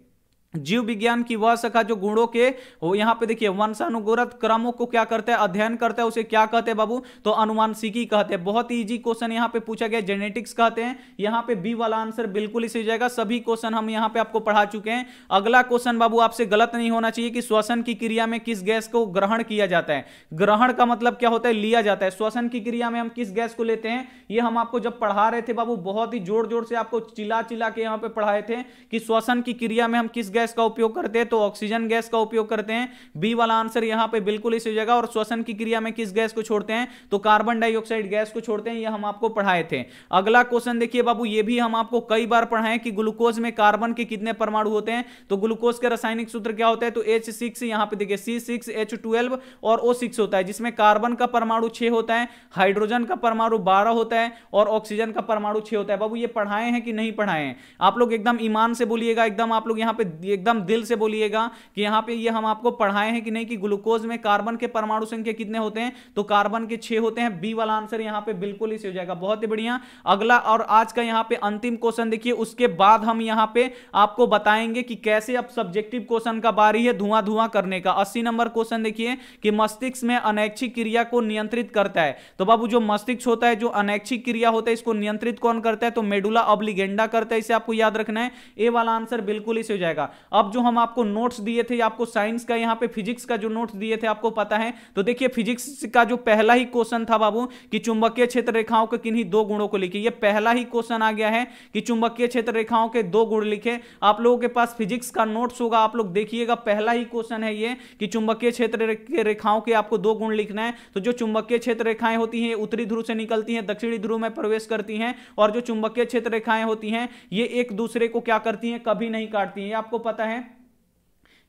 जीव विज्ञान की वह शाखा जो गुणों के, वो यहाँ पे देखिए वंशानुगत क्रमों को क्या करता है, अध्ययन करता है, उसे क्या कहते हैं बाबू? तो अनुमानसिकी कहते हैं। बहुत इजी क्वेश्चन यहाँ पे पूछा गया जेनेटिक्स कहते हैं। यहाँ पे बी वाला आंसर बिल्कुल इसे जाएगा। सभी क्वेश्चन हम यहाँ पे आपको पढ़ा चुके हैं। अगला क्वेश्चन बाबू आपसे गलत नहीं होना चाहिए कि श्वसन की क्रिया में किस गैस को ग्रहण किया जाता है। ग्रहण का मतलब क्या होता है? लिया जाता है। श्वसन की क्रिया में हम किस गैस को लेते हैं? ये हम आपको जब पढ़ा रहे थे बाबू, बहुत ही ज़ोर ज़ोर से आपको चिल्ला चिल्ला के यहाँ पे पढ़ाए थे कि श्वसन की क्रिया में हम किस गैस का उपयोग करते हैं तो ऑक्सीजन गैस का उपयोग करते हैं। बी वाला आंसर यहाँ पे बिल्कुल इसी जगह, और श्वसन की क्रिया में किस गैस को छोड़ते हैं? तो कार्बन डाइऑक्साइड गैस को छोड़ते हैं यह हम आपको पढ़ाए थे। अगला क्वेश्चन देखिए बाबू, ये भी हम आपको कई बार पढ़ाए कि ग्लूकोज में कार्बन के कितने परमाणु होते हैं। तो ग्लूकोज के रासायनिक सूत्र क्या होता है? तो एच सिक्स यहाँ पर देखिए सी सिक्स एच ट्वेल्व और ओ सिक्स होता है, जिसमें कार्बन का परमाणु छह होता है हाइड्रोजन का परमाणु बारह होता है, और ऑक्सीजन का परमाणु छह होता है। बाबू, ये पढ़ाए हैं कि नहीं पढ़ाए हैं? आप लोग एकदम ईमान से बोलिएगा, एकदम आप लोग यहाँ पे एकदम दिल से बोलिएगा कि यहाँ पे ये हम आपको पढ़ाए हैं कि नहीं कि ग्लूकोज में कार्बन के परमाणु संख्या कितने होते हैं? तो कार्बन के छह होते हैं। बी वाला आंसर यहाँ पे बिल्कुल इसे हो जाएगा। बहुत ही बढ़िया। अगला और आज का यहाँ पे अंतिम क्वेश्चन देखिए, उसके बाद हम यहाँ पे आपको बताएँगे कि कैसे अब सब्जेक्टिव क्वेश्चन का बारी है धुआँ धुआँ करने का। अस्सी नंबर क्वेश्चन देखिए कि मस्तिष्क में अनैच्छिक क्रिया को नियंत्रित करता है। तो बाबू, जो मस्तिष्क होता है, जो अनैच्छिक क्रिया होता है, इसको नियंत्रित कौन करता है? तो मेडुला ऑब्लिगेंडा करता है, इसे आपको याद रखना है। ए वाला आंसर बिल्कुल इसे हो जाएगा। अब जो हम आपको नोट्स दिए थे आपको साइंस का, यहाँ पे फिजिक्स का जो नोट्स दिए थे, आपको पता है। तो देखिए फिजिक्स का जो पहला ही क्वेश्चन था बाबू, कि चुंबकीय क्षेत्र रेखाओं के किन्हीं दो गुणों को लिखिए। ये पहला ही क्वेश्चन आ गया है, कि चुंबकीय क्षेत्र रेखाओं के दो गुण लिखे। आप लोगों के पास फिजिक्स का नोट्स होगा, आप लोग देखिएगा, पहला ही क्वेश्चन है ये, कि चुंबकीय क्षेत्र के रेखाओं के आपको दो गुण लिखना है। तो जो चुंबकीय क्षेत्र रेखाएँ होती हैं उत्तरी ध्रुव से निकलती हैं, दक्षिणी ध्रुव में प्रवेश करती हैं, और जो चुंबकीय क्षेत्र रेखाएँ होती हैं, ये एक दूसरे को क्या करती हैं? कभी नहीं काटती हैं। आपको पता है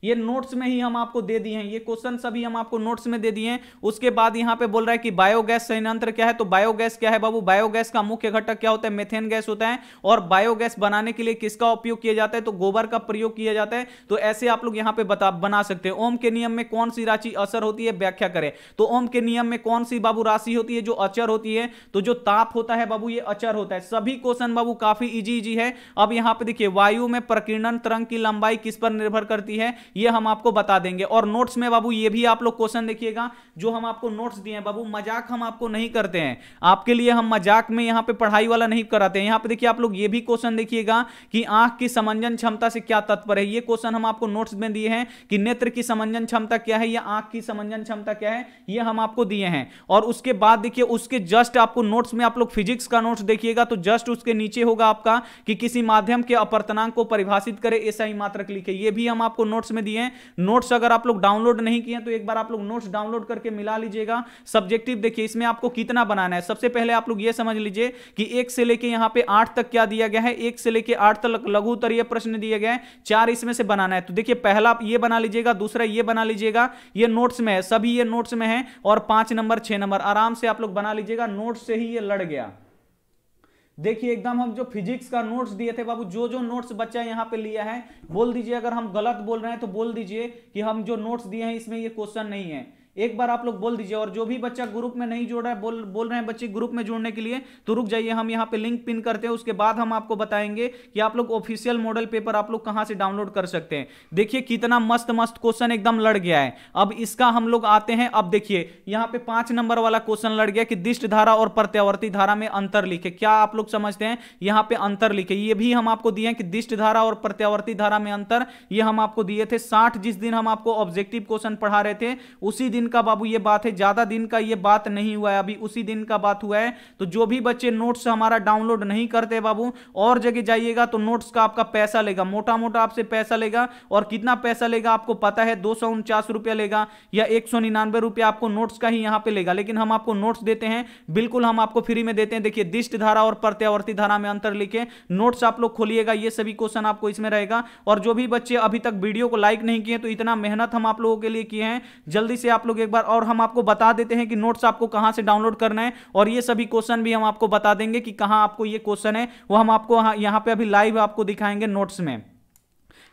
ये नोट्स में ही हम आपको दे दिए हैं। ये क्वेश्चन सभी हम आपको नोट्स में दे दिए हैं। उसके बाद यहाँ पे बोल रहा है कि बायोगैस संयंत्र क्या है? तो बायोगैस क्या है बाबू? बायोगैस का मुख्य घटक क्या होता है? मेथेन गैस होता है। और बायोगैस बनाने के लिए किसका उपयोग किया जाता है? तो गोबर का प्रयोग किया जाता है। तो ऐसे आप लोग यहाँ पे बता, बना सकते हैं। ओम के नियम में कौन सी राशि असर होती है? व्याख्या करें। तो ओम के नियम में कौन सी बाबू राशि होती है? जो अचर होती है। तो जो ताप होता है बाबू, ये अचर होता है। सभी क्वेश्चन बाबू काफ़ी इजी इजी है। अब यहाँ पे देखिए, वायु में प्रकीर्णन तरंग की लंबाई किस पर निर्भर करती है? ये हम आपको बता देंगे। और नोट्स में बाबू ये भी आप लोग क्वेश्चन देखिएगा, जो हम आपको नोट्स दिए हैं, बाबू मज़ाक हम आपको नहीं करते हैं। आपके लिए हम मज़ाक में यहाँ पे पढ़ाई वाला नहीं कराते हैं। यहाँ पे देखिए आप लोग ये भी क्वेश्चन देखिएगा कि आँख की समंजन क्षमता से क्या तत्पर है। ये क्वेश्चन हम आपको नोट्स में दिए हैं कि नेत्र की समंजन क्षमता क्या है या आँख की समंजन क्षमता क्या है, ये हम आपको दिए हैं। और उसके बाद देखिए, उसके जस्ट आपको नोट्स में आप लोग फिजिक्स का नोट्स देखिएगा तो जस्ट उसके नीचे होगा आपका कि किसी माध्यम के अपर्तनांक को परिभाषित करे, ऐसा ही मात्रक लिखे। ये भी हम आपको नोट्स में दिए हैं। नोट्स अगर आप लोग डाउनलोड नहीं किए तो एक बार आप लोग नोट्स डाउनलोड करके मिला लीजिएगा। सब्जेक्टिव देखिए, इसमें आपको कितना बनाना है। सबसे पहले आप लोग ये समझ लीजिए कि एक से लेके यहाँ पे आठ तक क्या दिया गया है? एक से लेके आठ तक लघु उत्तरीय प्रश्न दिए गए चार इसमें से बनाना है। तो देखिए, पहला ये बना लीजिएगा, दूसरा ये बना लीजिएगा। ये नोट्स में है, सभी ये नोट्स में है और पाँच नंबर, छह नंबर। आराम से आप लोग बना लीजिएगा। नोट्स से ही ये लड़ गया। देखिए, एकदम हम जो फिजिक्स का नोट्स दिए थे बाबू, जो जो नोट्स बच्चा यहाँ पे लिया है, बोल दीजिए, अगर हम गलत बोल रहे हैं तो बोल दीजिए कि हम जो नोट्स दिए हैं, इसमें ये क्वेश्चन नहीं है। एक बार आप लोग बोल दीजिए, और जो भी बच्चा ग्रुप में नहीं जोड़ रहा है, बोल बोल रहे हैं बच्चे ग्रुप में जुड़ने के लिए तो रुक जाइए, हम यहाँ पे लिंक पिन करते हैं, उसके बाद हम आपको बताएँगे कि आप लोग ऑफिशियल मॉडल पेपर आप लोग कहाँ से डाउनलोड कर सकते हैं। देखिए कितना मस्त मस्त क्वेश्चन एकदम लड़ गया है। अब इसका हम लोग आते हैं, अब देखिए, यहाँ पे पाँच नंबर वाला क्वेश्चन लड़ गया कि दिष्ट धारा और प्रत्यावर्ती धारा में अंतर लिखे। क्या आप लोग समझते हैं? यहाँ पे अंतर लिखे। ये भी हम आपको दिए कि दिष्ट धारा और प्रत्यावर्ती धारा में अंतर, ये हम आपको दिए थे। साठ जिस दिन हम आपको ऑब्जेक्टिव क्वेश्चन पढ़ा रहे थे, उसी दिन का बाबू, ये बात है, ज़्यादा दिन का ये बात नहीं हुआ है। अभी उसी दिन का बात हुआ है। तो जो भी बच्चे नोट्स हमारा डाउनलोड नहीं करते बाबू, और जगह जाइएगा तो नोट्स का आपका पैसा लेगा। मोटा मोटा आपसे पैसा लेगा, और कितना पैसा लेगा आपको पता है, दो रुपया लेगा, या एक रुपया आपको नोट्स का ही यहाँ पे लेगा। लेकिन हम आपको नोट्स देते हैं, बिल्कुल हम आपको फ्री में देते हैं। देखिए दिष्ट धारा और प्रत्यावर्ती धारा में अंतर लिखे, नोट्स आप लोग खोलिएगा, ये सभी क्वेश्चन आपको इसमें रहेगा। और जो भी बच्चे अभी तक वीडियो को लाइक नहीं किए तो इतना मेहनत हम आप लोगों के लिए किए हैं। जल्दी से आप लोग एक बार और हम आपको बता देते हैं कि नोट्स आपको कहाँ से डाउनलोड करना है और ये सभी क्वेश्चन भी हम आपको बता देंगे कि कहाँ आपको ये क्वेश्चन है। वो हम आपको यहाँ पे अभी लाइव आपको दिखाएँगे नोट्स में।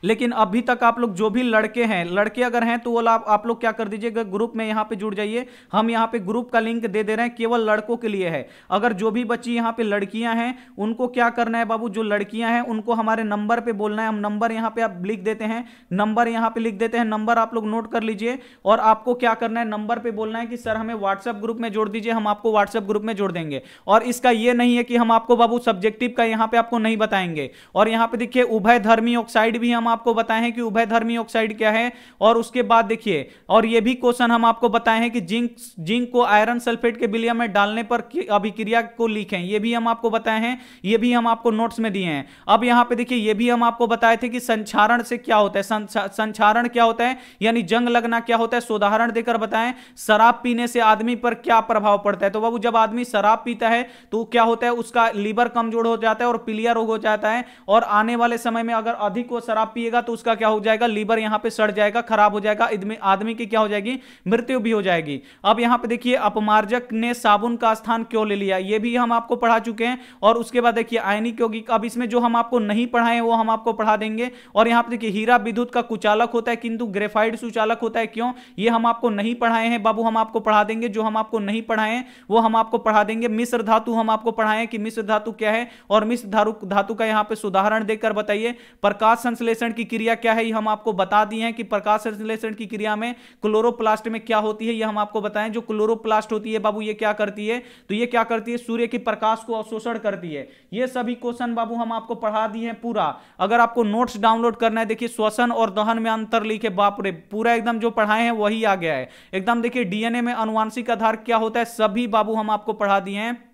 लेकिन अभी तक आप लोग जो भी लड़के हैं लड़के अगर हैं तो वो आप, आप लोग क्या कर दीजिएगा ग्रुप में यहाँ पे जुड़ जाइए। हम यहाँ पे ग्रुप का लिंक दे दे रहे हैं केवल लड़कों के लिए है। अगर जो भी बच्ची यहाँ पे लड़कियाँ हैं उनको क्या करना है बाबू? जो लड़कियाँ हैं उनको हमारे नंबर पे बोलना है। हम नंबर यहाँ पे आप लिख देते हैं नंबर यहाँ पे लिख देते हैं नंबर आप लोग नोट कर लीजिए। और आपको क्या करना है नंबर पे बोलना है कि सर हमें व्हाट्सएप ग्रुप में जोड़ दीजिए हम आपको व्हाट्सएप ग्रुप में जोड़ देंगे। और इसका ये नहीं है कि हम आपको बाबू सब्जेक्टिव का यहाँ पे आपको नहीं बताएँगे। और यहाँ पे देखिए उभय धर्मी ऑक्साइड भी हम आपको बताए हैं कि उभय धर्मी ऑक्साइड क्या है, और उसके बाद देखिए, और ये भी क्वेश्चन हम आपको बताए हैं कि जिंक जिंक को आयरन सल्फेट के बिलिया में डालने पर अभिक्रिया को लिखें, ये भी हम आपको बताए हैं, ये भी हम आपको नोट्स में दिए हैं। अब यहाँ पे देखिए, ये भी हम आपको बताए थे कि संचारण से क्या होता है संचारण क्या होता है, यानी जंग लगना क्या होता है सोदाहरण देकर बताएँ, शराब पीने से आदमी पर क्या प्रभाव पड़ता है? तो बाबू, जब आदमी शराब पीता है तो क्या होता है, उसका लीवर कमज़ोर हो जाता है और पीलिया रोग हो जाता है, और आने वाले समय में अगर अधिक वो शराब पिएगा तो उसका क्या हो जाएगा? लीवर यहाँ पे सड़ जाएगा, खराब हो जाएगा आदमी की क्या हो जाएगी? मृत्यु भी हो जाएगी। अब यहाँ पे देखिए, अपमार्जक ने साबुन का स्थान क्यों ले लिया? ये भी हम आपको पढ़ा चुके हैं। और उसके बाद देखिए, आयनिक यौगिक, अब इसमें जो हम आपको नहीं पढ़ाए, वो हम आपको पढ़ा देंगे। और यहाँ पे देखिए, हीरा विद्युत का कुचालक होता है, किंतु ग्रेफाइड सुचालक होता है, क्यों? ये हम आपको नहीं पढ़ाए हैं। बाबू, हम आपको पढ़ा देंगे, जो हम आपको नहीं पढ़ाए, वो हम आपको पढ़ा देंगे। मिश्र धातु हम आपको पढ़ाए कि मिश्र धातु क्या है? और मिश्र धातु का यहाँ पे सुधारण देकर बताइए। प्रकाश संश्लेषण की क्रिया क्या है, ये हम आपको बता दिए हैं कि प्रकाश संश्लेषण की क्रिया में क्लोरोप्लास्ट में क्या होती है, ये हम आपको बताएँ। जो क्लोरोप्लास्ट होती है, बाबू, ये क्या करती है? तो ये क्या करती है? सूर्य की प्रकाश को अवशोषण करती है। ये सभी क्वेश्चन बाबू, हम आपको पढ़ा दिए हैं पूरा। अगर आपको नोट्स डाउनलोड करना है, देखिए, श्वसन और दहन में अंतर लिखे, बाप रे, पूरा एकदम जो पढ़ाए हैं, वही आ गया है। एकदम देखिए डीएनए में अनुवांशिक आधार क्या होता है, सभी, बाबू, हम आपको पढ़ा दिए हैं।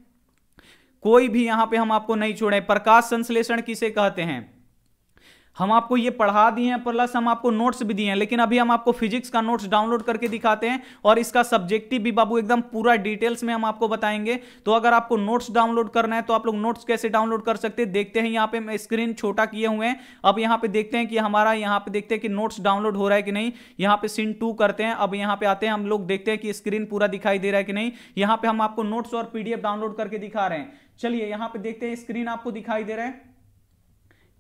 कोई भी यहाँ पे हम आपको नहीं छोड़े। प्रकाश संश्लेषण किसे कहते हैं? हम आपको ये पढ़ा दिए हैं प्लस हम आपको नोट्स भी दिए हैं, लेकिन अभी हम आपको फिजिक्स का नोट्स डाउनलोड करके दिखाते हैं और इसका सब्जेक्टिव भी बाबू एकदम पूरा डिटेल्स में हम आपको बताएँगे। तो अगर आपको नोट्स डाउनलोड करना है तो आप लोग नोट्स कैसे डाउनलोड कर सकते हैं? देखते हैं यहाँ पे स्क्रीन छोटा किए हुए हैं। अब यहाँ पे देखते हैं कि हमारा, यहाँ पे देखते हैं कि नोट्स डाउनलोड हो रहा है कि नहीं। यहाँ पे सीन टू करते हैं, अब यहाँ पे आते हैं, हम लोग देखते हैं कि स्क्रीन पूरा दिखाई दे रहा है कि नहीं। यहाँ पे हम आपको नोट्स और पीडीएफ डाउनलोड करके दिखा रहे हैं। चलिए, यहाँ पे देखते हैं स्क्रीन आपको दिखाई दे रहा है।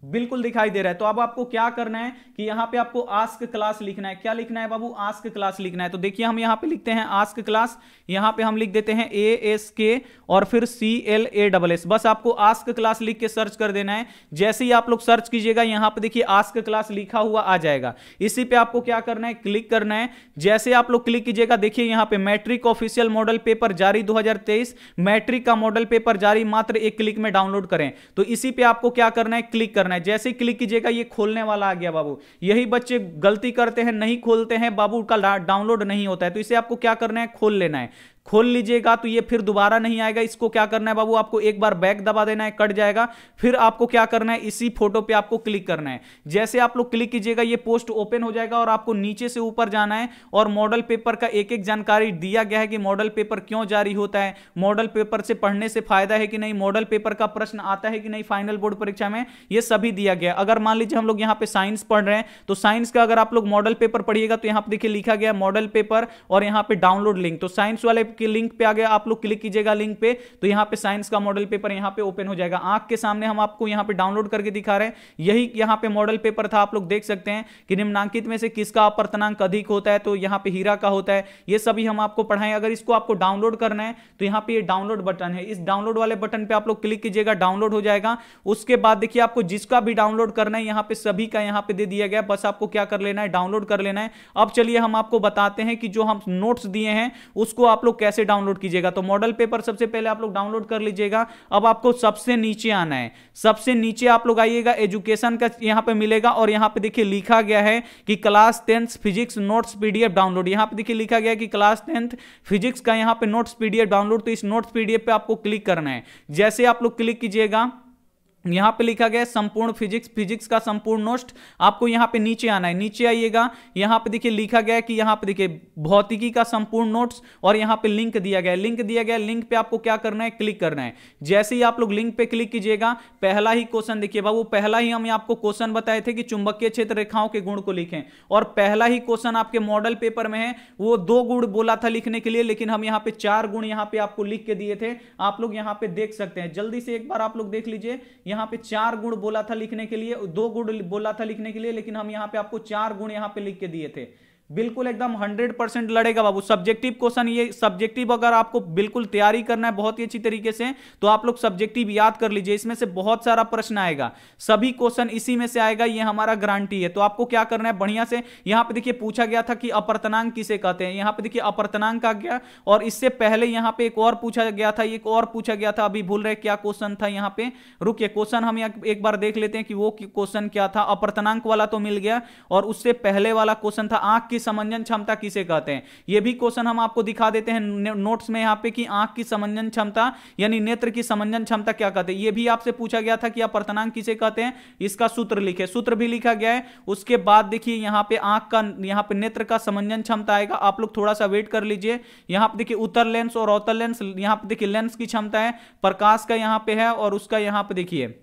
बिल्कुल दिखाई दे रहा है। तो अब आपको क्या करना है कि यहाँ पे आपको आस्क क्लास लिखना है। क्या लिखना है बाबू? आस्क क्लास लिखना है। तो देखिए हम यहाँ पे लिखते हैं आस्क क्लास यहाँ पे हम लिख देते हैं ए एस के और फिर C L A double S बस आपको आस्क क्लास लिख के सर्च कर देना है। जैसे ही आप लोग सर्च कीजिएगा, यहाँ पे देखिए आस्क क्लास लिखा हुआ आ जाएगा। इसी पे आपको क्या करना है? क्लिक करना है। जैसे आप लोग क्लिक कीजिएगा, देखिए यहाँ पे मैट्रिक ऑफिशियल मॉडल पेपर जारी 2023 मैट्रिक का मॉडल पेपर जारी मात्र एक क्लिक में डाउनलोड करें। तो इसी पे आपको क्या करना है? क्लिक करना है जैसे ही क्लिक कीजिएगा, ये खोलने वाला आ गया बाबू। यही बच्चे गलती करते हैं, नहीं खोलते हैं, बाबू का डाउनलोड नहीं होता है। तो इसे आपको क्या करना है? खोल लेना है। खोल लीजिएगा तो ये फिर दोबारा नहीं आएगा। इसको क्या करना है बाबू? आपको एक बार बैक दबा देना है, कट जाएगा। फिर आपको क्या करना है? इसी फ़ोटो पे आपको क्लिक करना है। जैसे आप लोग क्लिक कीजिएगा, ये पोस्ट ओपन हो जाएगा और आपको नीचे से ऊपर जाना है और मॉडल पेपर का एक एक जानकारी दिया गया है कि मॉडल पेपर क्यों जारी होता है। मॉडल पेपर से पढ़ने से फ़ायदा है कि नहीं? मॉडल पेपर का प्रश्न आता है कि नहीं? फाइनल बोर्ड परीक्षा में यह सभी दिया गया। अगर मान लीजिए हम लोग यहाँ पे साइंस पढ़ रहे हैं तो साइंस का अगर आप लोग मॉडल पेपर पढ़िएगा तो यहाँ पे देखिए लिखा गया मॉडल पेपर और यहाँ पे डाउनलोड लिंक। तो साइंस वाले के लिंक पे आ गया, आप लोग क्लिक कीजिएगा लिंक पे। तो यहाँ पे साइंस का मॉडल पेपर यहाँ पे ओपन हो जाएगा। आँख के सामने हम आपको यहाँ पे डाउनलोड करके दिखा रहे हैं। यही यहाँ पे मॉडल पेपर था, आप लोग देख सकते हैं कि निम्नांकित में से किसका अपर्तनांक अधिक होता है तो यहाँ पे हीरा का होता है। ये सभी हम आपको पढ़ाएँ। अगर इसको आपको डाउनलोड करना है तो यहाँ पे डाउनलोड बटन है। इस डाउनलोड वाले बटन पे आप लोग क्लिक कीजिएगा डाउनलोड हो जाएगा। उसके बाद देखिए, आपको जिसका भी डाउनलोड करना है, यहाँ पे सभी का यहाँ पे दे दिया गया। बस आपको क्या कर लेना है डाउनलोड कर लेना है। अब चलिए हम आपको बताते हैं कि जो हम नोट्स दिए हैं, उसको आप लोग कैसे डाउनलोड कीजिएगा? तो मॉडल पेपर सबसे पहले आप लोग डाउनलोड कर लीजिएगा। अब आपको सबसे नीचे आना है। सबसे नीचे आप लोग आइएगा, एजुकेशन का यहाँ पे मिलेगा और यहाँ पे देखिए लिखा गया है कि class tenth physics notes PDF download. यहाँ पे देखिए लिखा गया कि क्लास टेंथ फिजिक्स का यहाँ पे नोट्स पीडीएफ डाउनलोड। तो इस नोट्स पीडीएफ पे आपको क्लिक करना है। जैसे आप लोग क्लिक कीजिएगा यहाँ पे लिखा गया संपूर्ण फिजिक्स फिजिक्स का संपूर्ण नोस्ट आपको यहाँ पे नीचे आना है, नीचे आइएगा। यहाँ पे देखिए लिखा गया है कि यहाँ पे देखिए भौतिकी का संपूर्ण नोट्स और यहाँ पे लिंक दिया गया है। लिंक दिया गया लिंक पे आपको क्या करना है, क्लिक करना है। जैसे ही आप लोग लिंक पे क्लिक कीजिएगा, पहला ही क्वेश्चन देखिए बाबू, पहला ही हम आपको क्वेश्चन बताए थे कि चुंबकीय क्षेत्र रेखाओं के गुण को लिखें। और पहला ही क्वेश्चन आपके मॉडल पेपर में है, वो दो गुण बोला था लिखने के लिए, लेकिन हम यहाँ पे चार गुण यहाँ पे आपको लिख के दिए थे। आप लोग यहाँ पे देख सकते हैं। जल्दी से एक बार आप लोग देख लीजिए। यहाँ पे चार गुण बोला था लिखने के लिए, दो गुण बोला था लिखने के लिए, लेकिन हम यहाँ पे आपको चार गुण यहाँ पे लिख के दिए थे। बिल्कुल एकदम 100 परसेंट लड़ेगा बाबू। सब्जेक्टिव क्वेश्चन ये सब्जेक्टिव अगर आपको बिल्कुल तैयारी करना है बहुत ही अच्छी तरीके से तो आप लोग सब्जेक्टिव याद कर लीजिए। इसमें से बहुत सारा प्रश्न आएगा। सभी क्वेश्चन इसी में से आएगा, ये हमारा गारंटी है। तो आपको क्या करना है? बढ़िया से यहाँ पे देखिए पूछा गया था कि अपर्तनांक किसे कहते हैं। यहाँ पे देखिए अपर्तनांक आ गया और इससे पहले यहाँ पे एक और पूछा गया था, एक और पूछा गया था। अभी भूल रहे क्या क्वेश्चन था यहाँ पे? रुकिए क्वेश्चन हम एक बार देख लेते हैं कि वो क्वेश्चन क्या था? अपर्तनांक वाला तो मिल गया, और उससे पहले वाला क्वेश्चन था आँख की समंजन क्षमता किसे कहते हैं? यह भी क्वेश्चन हम आपको दिखा देते हैं नोट्स में यहाँ पे कि आँख की समंजन क्षमता, यानी नेत्र की समंजन क्षमता क्या कहते हैं? यह भी आपसे पूछा गया था कि आप अपर्तनांक किसे कहते हैं? इसका सूत्र लिखे। सूत्र भी लिखा गया है। उसके बाद देखिए यहाँ पे आँख का, यहाँ पे नेत्र का समंजन क्षमता आएगा। आप लोग थोड़ा सा वेट कर लीजिए। यहाँ पे देखिए उत्तर लेंस और अवतल लेंस यहाँ पे देखिए लेंस की क्षमता है। प्रकाश का यहाँ पे है और उसका यहाँ पे देखिए।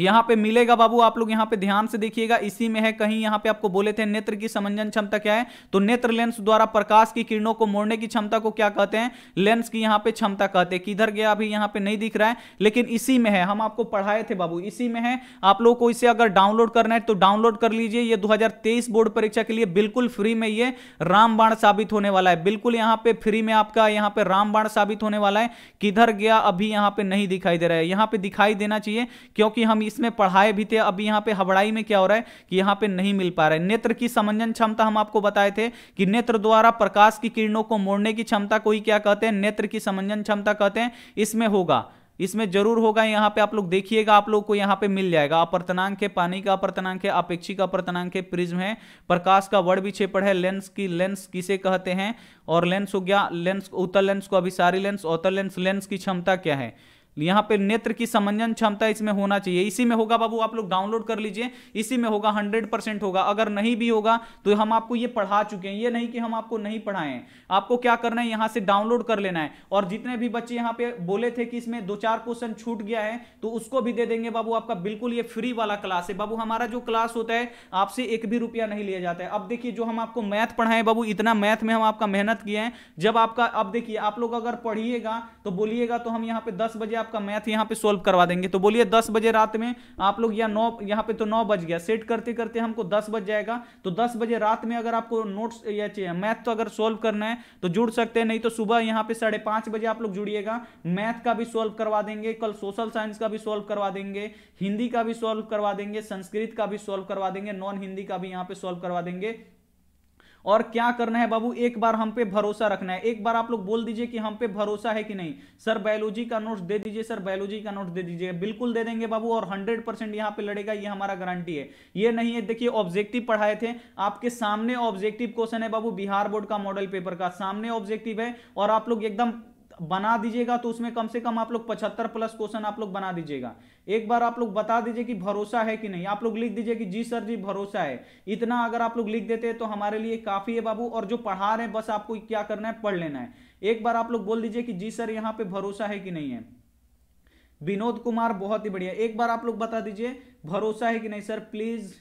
यहाँ पे मिलेगा बाबू, आप लोग यहाँ पे ध्यान से देखिएगा। इसी में है, कहीं यहाँ पे आपको बोले थे नेत्र की समंजन क्षमता क्या है? तो नेत्र लेंस द्वारा प्रकाश की किरणों को मोड़ने की क्षमता को क्या कहते हैं? लेंस की यहाँ पे क्षमता कहते हैं। किधर गया? अभी यहाँ पे नहीं दिख रहा है, लेकिन इसी में है। हम आपको पढ़ाए थे बाबू, इसी में है। आप लोग को इसे अगर डाउनलोड करना है तो डाउनलोड कर लीजिए। ये 2023 बोर्ड परीक्षा के लिए बिल्कुल फ्री में ये रामबाण साबित होने वाला है। बिल्कुल यहाँ पे फ्री में आपका यहाँ पे रामबाण साबित होने वाला है। किधर गया? अभी यहाँ पे नहीं दिखाई दे रहा है। यहाँ पे दिखाई देना चाहिए, क्योंकि हम इसमें पढ़ाए भी थे, अभी यहाँ पे हबड़ाई में क्या हो रहा है कि यहाँ पे नहीं मिल पा रहा है। नेत्र की समंजन क्षमता हम आपको बताए थे कि नेत्र द्वारा प्रकाश की किरणों को मोड़ने की क्षमता को ही क्या कहते हैं? नेत्र की समंजन क्षमता कहते हैं। इसमें होगा। इसमें ज़रूर होगा, यहाँ पे आप लोग देखिएगा, आप लोग को यहाँ पे मिल जाएगा। अपर्तनांक है पानी का अपर्तनांक है अपेक्षिक अपर्तनांक है प्रिज्म है। प्रकाश का वर्ड विक्षेपण है, लेंस की, लेंस किसे कहते हैं? और लेंस हो गया, लेंस उत्तर लेंस को, अभिसारी लेंस औतर लेंस लेंस की क्षमता क्या है? यहाँ पे नेत्र की समंजन क्षमता इसमें होना चाहिए। इसी में होगा बाबू, आप लोग डाउनलोड कर लीजिए। इसी में होगा हंड्रेड परसेंट होगा। अगर नहीं भी होगा तो हम आपको ये पढ़ा चुके हैं। ये नहीं कि हम आपको नहीं पढ़ाए। आपको क्या करना है, यहाँ से डाउनलोड कर लेना है। और जितने भी बच्चे यहाँ पे बोले थे कि इसमें दो चार क्वेश्चन छूट गया है तो उसको भी दे देंगे बाबू। आपका बिल्कुल ये फ्री वाला क्लास है। बाबू, हमारा जो क्लास होता है, आपसे एक भी रुपया नहीं लिया जाता है। अब देखिए, जो हम आपको मैथ पढ़ाए, बाबू, इतना मैथ में हम आपका मेहनत किए हैं। जब आपका, अब देखिए, आप लोग अगर पढ़िएगा तो बोलिएगा तो हम यहाँ पे दस बजे आपका मैथ यहाँ पे सोल्व करवा देंगे। तो बोलिए दस बजे रात में आप लोग या नौ, यहाँ पे तो नौ बज गया। सेट करते करते हमको दस बज जाएगा। तो दस बजे रात में अगर आपको नोट्स या मैथ तो अगर सोल्व करना है तो जुड़ सकते हैं। नहीं तो सुबह यहाँ पे साढ़े पाँच बजे आप लोग जुड़िएगा। मैथ का भी सोल्व करवा देंगे। कल सोशल साइंस का भी सोल्व करवा देंगे। हिंदी का भी सोल्व करवा देंगे। संस्कृत का भी सोल्व करवा देंगे। नॉन हिंदी का भी यहाँ पे सोल्व करवा देंगे। और क्या करना है बाबू? एक बार हम पे भरोसा रखना है। एक बार आप लोग बोल दीजिए कि हम पे भरोसा है कि नहीं। सर बायोलॉजी का नोट्स दे दीजिए, सर बायोलॉजी का नोट्स दे दीजिए। बिल्कुल दे देंगे बाबू और हंड्रेड परसेंट यहाँ पे लड़ेगा, ये हमारा गारंटी है। ये नहीं है, देखिए ऑब्जेक्टिव पढ़ाए थे। आपके सामने ऑब्जेक्टिव क्वेश्चन है बाबू, बिहार बोर्ड का मॉडल पेपर का। सामने ऑब्जेक्टिव है और आप लोग एकदम बना दीजिएगा तो उसमें कम से कम आप लोग पचहत्तर प्लस क्वेश्चन आप लोग बना दीजिएगा। एक बार आप लोग बता दीजिए कि भरोसा है कि नहीं? आप लोग लिख दीजिए कि जी सर जी, भरोसा है। इतना अगर आप लोग लिख देते हैं तो हमारे लिए काफ़ी है बाबू। और जो पढ़ा रहे हैं, बस आपको क्या करना है, पढ़ लेना है। एक बार आप लोग बोल दीजिए कि जी सर, यहाँ पे भरोसा है कि नहीं है? विनोद कुमार बहुत ही बढ़िया। एक बार आप लोग बता दीजिए, भरोसा है कि नहीं? सर प्लीज़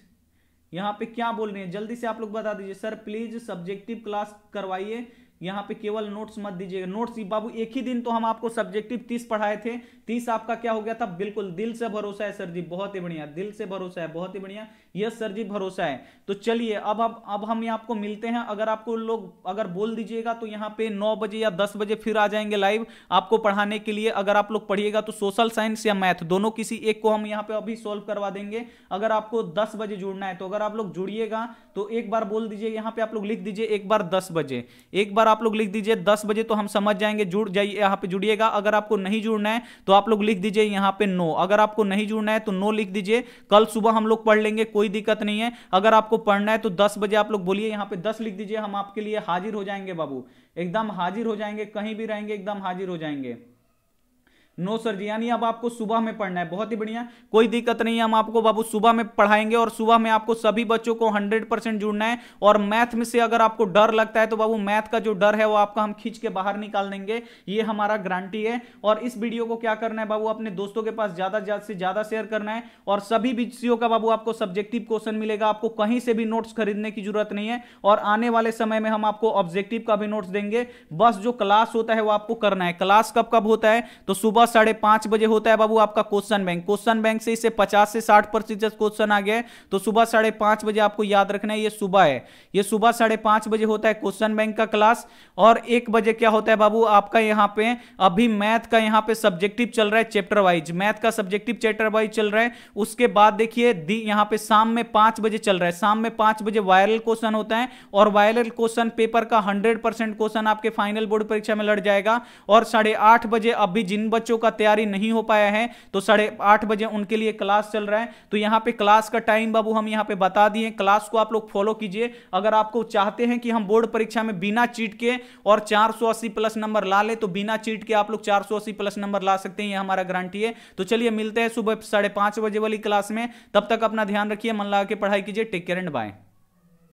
यहाँ पे क्या बोल रहे हैं? जल्दी से आप लोग बता दीजिए। सर प्लीज़ सब्जेक्टिव क्लास करवाइए। यहाँ पे केवल नोट्स मत दीजिएगा। नोट्स बाबू, एक ही दिन तो हम आपको सब्जेक्टिव तीस पढ़ाए थे। तीस आपका क्या हो गया था? बिल्कुल, दिल से भरोसा है सर जी, बहुत ही बढ़िया, दिल से भरोसा है, बहुत ही बढ़िया। यस सर जी, भरोसा है। तो चलिए, अब अब अब हम यहाँ आपको मिलते हैं। अगर आपको लोग, अगर बोल दीजिएगा तो यहाँ पे नौ बजे या दस बजे फिर आ जाएँगे लाइव आपको पढ़ाने के लिए। अगर आप लोग पढ़िएगा तो सोशल साइंस या मैथ दोनों किसी एक को हम यहाँ पे अभी सोल्व करवा देंगे। अगर आपको दस बजे जुड़ना है तो अगर आप लोग जुड़िएगा तो एक बार बोल दीजिए, यहाँ पे आप लोग लिख दीजिए एक बार दस बजे। एक बार आप लोग लिख दीजिए दस बजे तो हम समझ जाएँगे, जुड़ जाइए, यहाँ पे जुड़िएगा। अगर आपको नहीं जुड़ना है तो आप लोग लिख दीजिए यहाँ पे नो। अगर आपको नहीं जुड़ना है तो नो लिख दीजिए। कल सुबह हम लोग पढ़ लेंगे, कोई दिक्कत नहीं है। अगर आपको पढ़ना है तो दस बजे आप लोग बोलिए, यहाँ पे दस लिख दीजिए। हम आपके लिए हाजिर हो जाएँगे बाबू। एकदम हाजिर हो जाएँगे, कहीं भी रहेंगे, एकदम हाजिर हो जाएँगे। नो सर जी, यानी अब आपको सुबह में पढ़ना है। बहुत ही बढ़िया। कोई दिक्कत नहीं है, हम आपको बाबू सुबह में पढ़ाएँगे और सुबह में आपको सभी बच्चों को हंड्रेड परसेंट जुड़ना है और मैथ में से अगर आपको डर लगता है तो बाबू मैथ का जो डर है, वो आपका हम खींच के बाहर निकाल देंगे। ये हमारा गारंटी है और इस वीडियो को क्या करना है, बाबू अपने दोस्तों के पास ज़्यादा से ज़्यादा शेयर करना है और सभी विषयों का बाबू आपको सब्जेक्टिव क्वेश्चन मिलेगा। आपको कहीं से भी नोट्स खरीदने की ज़रूरत नहीं है और आने वाले समय में हम आपको ऑब्जेक्टिव का भी नोट्स देंगे। बस जो क्लास होता है, वो आपको करना है। क्लास कब कब होता है? तो सुबह साढ़े पाँच बजे होता है बाबू आपका क्वेश्चन बैंक। क्वेश्चन बैंक से इसे पचास से साठ प्रतिशत क्वेश्चन आ गया तो सुबह साढ़े पाँच बजे आपको याद रखना है, ये सुबह है। ये सुबह साढ़े पाँच बजे होता है क्वेश्चन बैंक का क्लास। और एक बजे क्या होता है बाबू आपका यहाँ पे, अभी मैथ का यहाँ पे सब्जेक्टिव चल रहा है चैप्टर वाइज। मैथ का सब्जेक्टिव चैप्टर वाइज चल रहा है। उसके बाद देखिए यहाँ पे शाम में पाँच बजे चल रहा है। शाम में पाँच बजे वायरल क्वेश्चन होता है और वायरल क्वेश्चन पेपर का हंड्रेड क्वेश्चन आपके फाइनल बोर्ड परीक्षा में लड़ जाएगा। और साढ़े बजे अभी जिन बच्चों का तैयारी नहीं हो पाया है तो साढ़े आठ बजे उनके लिए क्लास चल रहा है। तो यहाँ पे क्लास का टाइम बाबू हम यहाँ पे बता दिए क्लास को आप लोग फॉलो कीजिए। अगर आपको चाहते हैं कि हम बोर्ड परीक्षा में बिना चीट के और 480 प्लस नंबर ला ले तो बिना चीट के आप लोग 480 प्लस नंबर ला सकते हैं। ये हमारा गारंटी है। तो चलिए मिलते हैं सुबह साढ़े बजे वाली क्लास में। तब तक अपना ध्यान रखिए, मन लगा के पढ़ाई कीजिए। Take care and bye.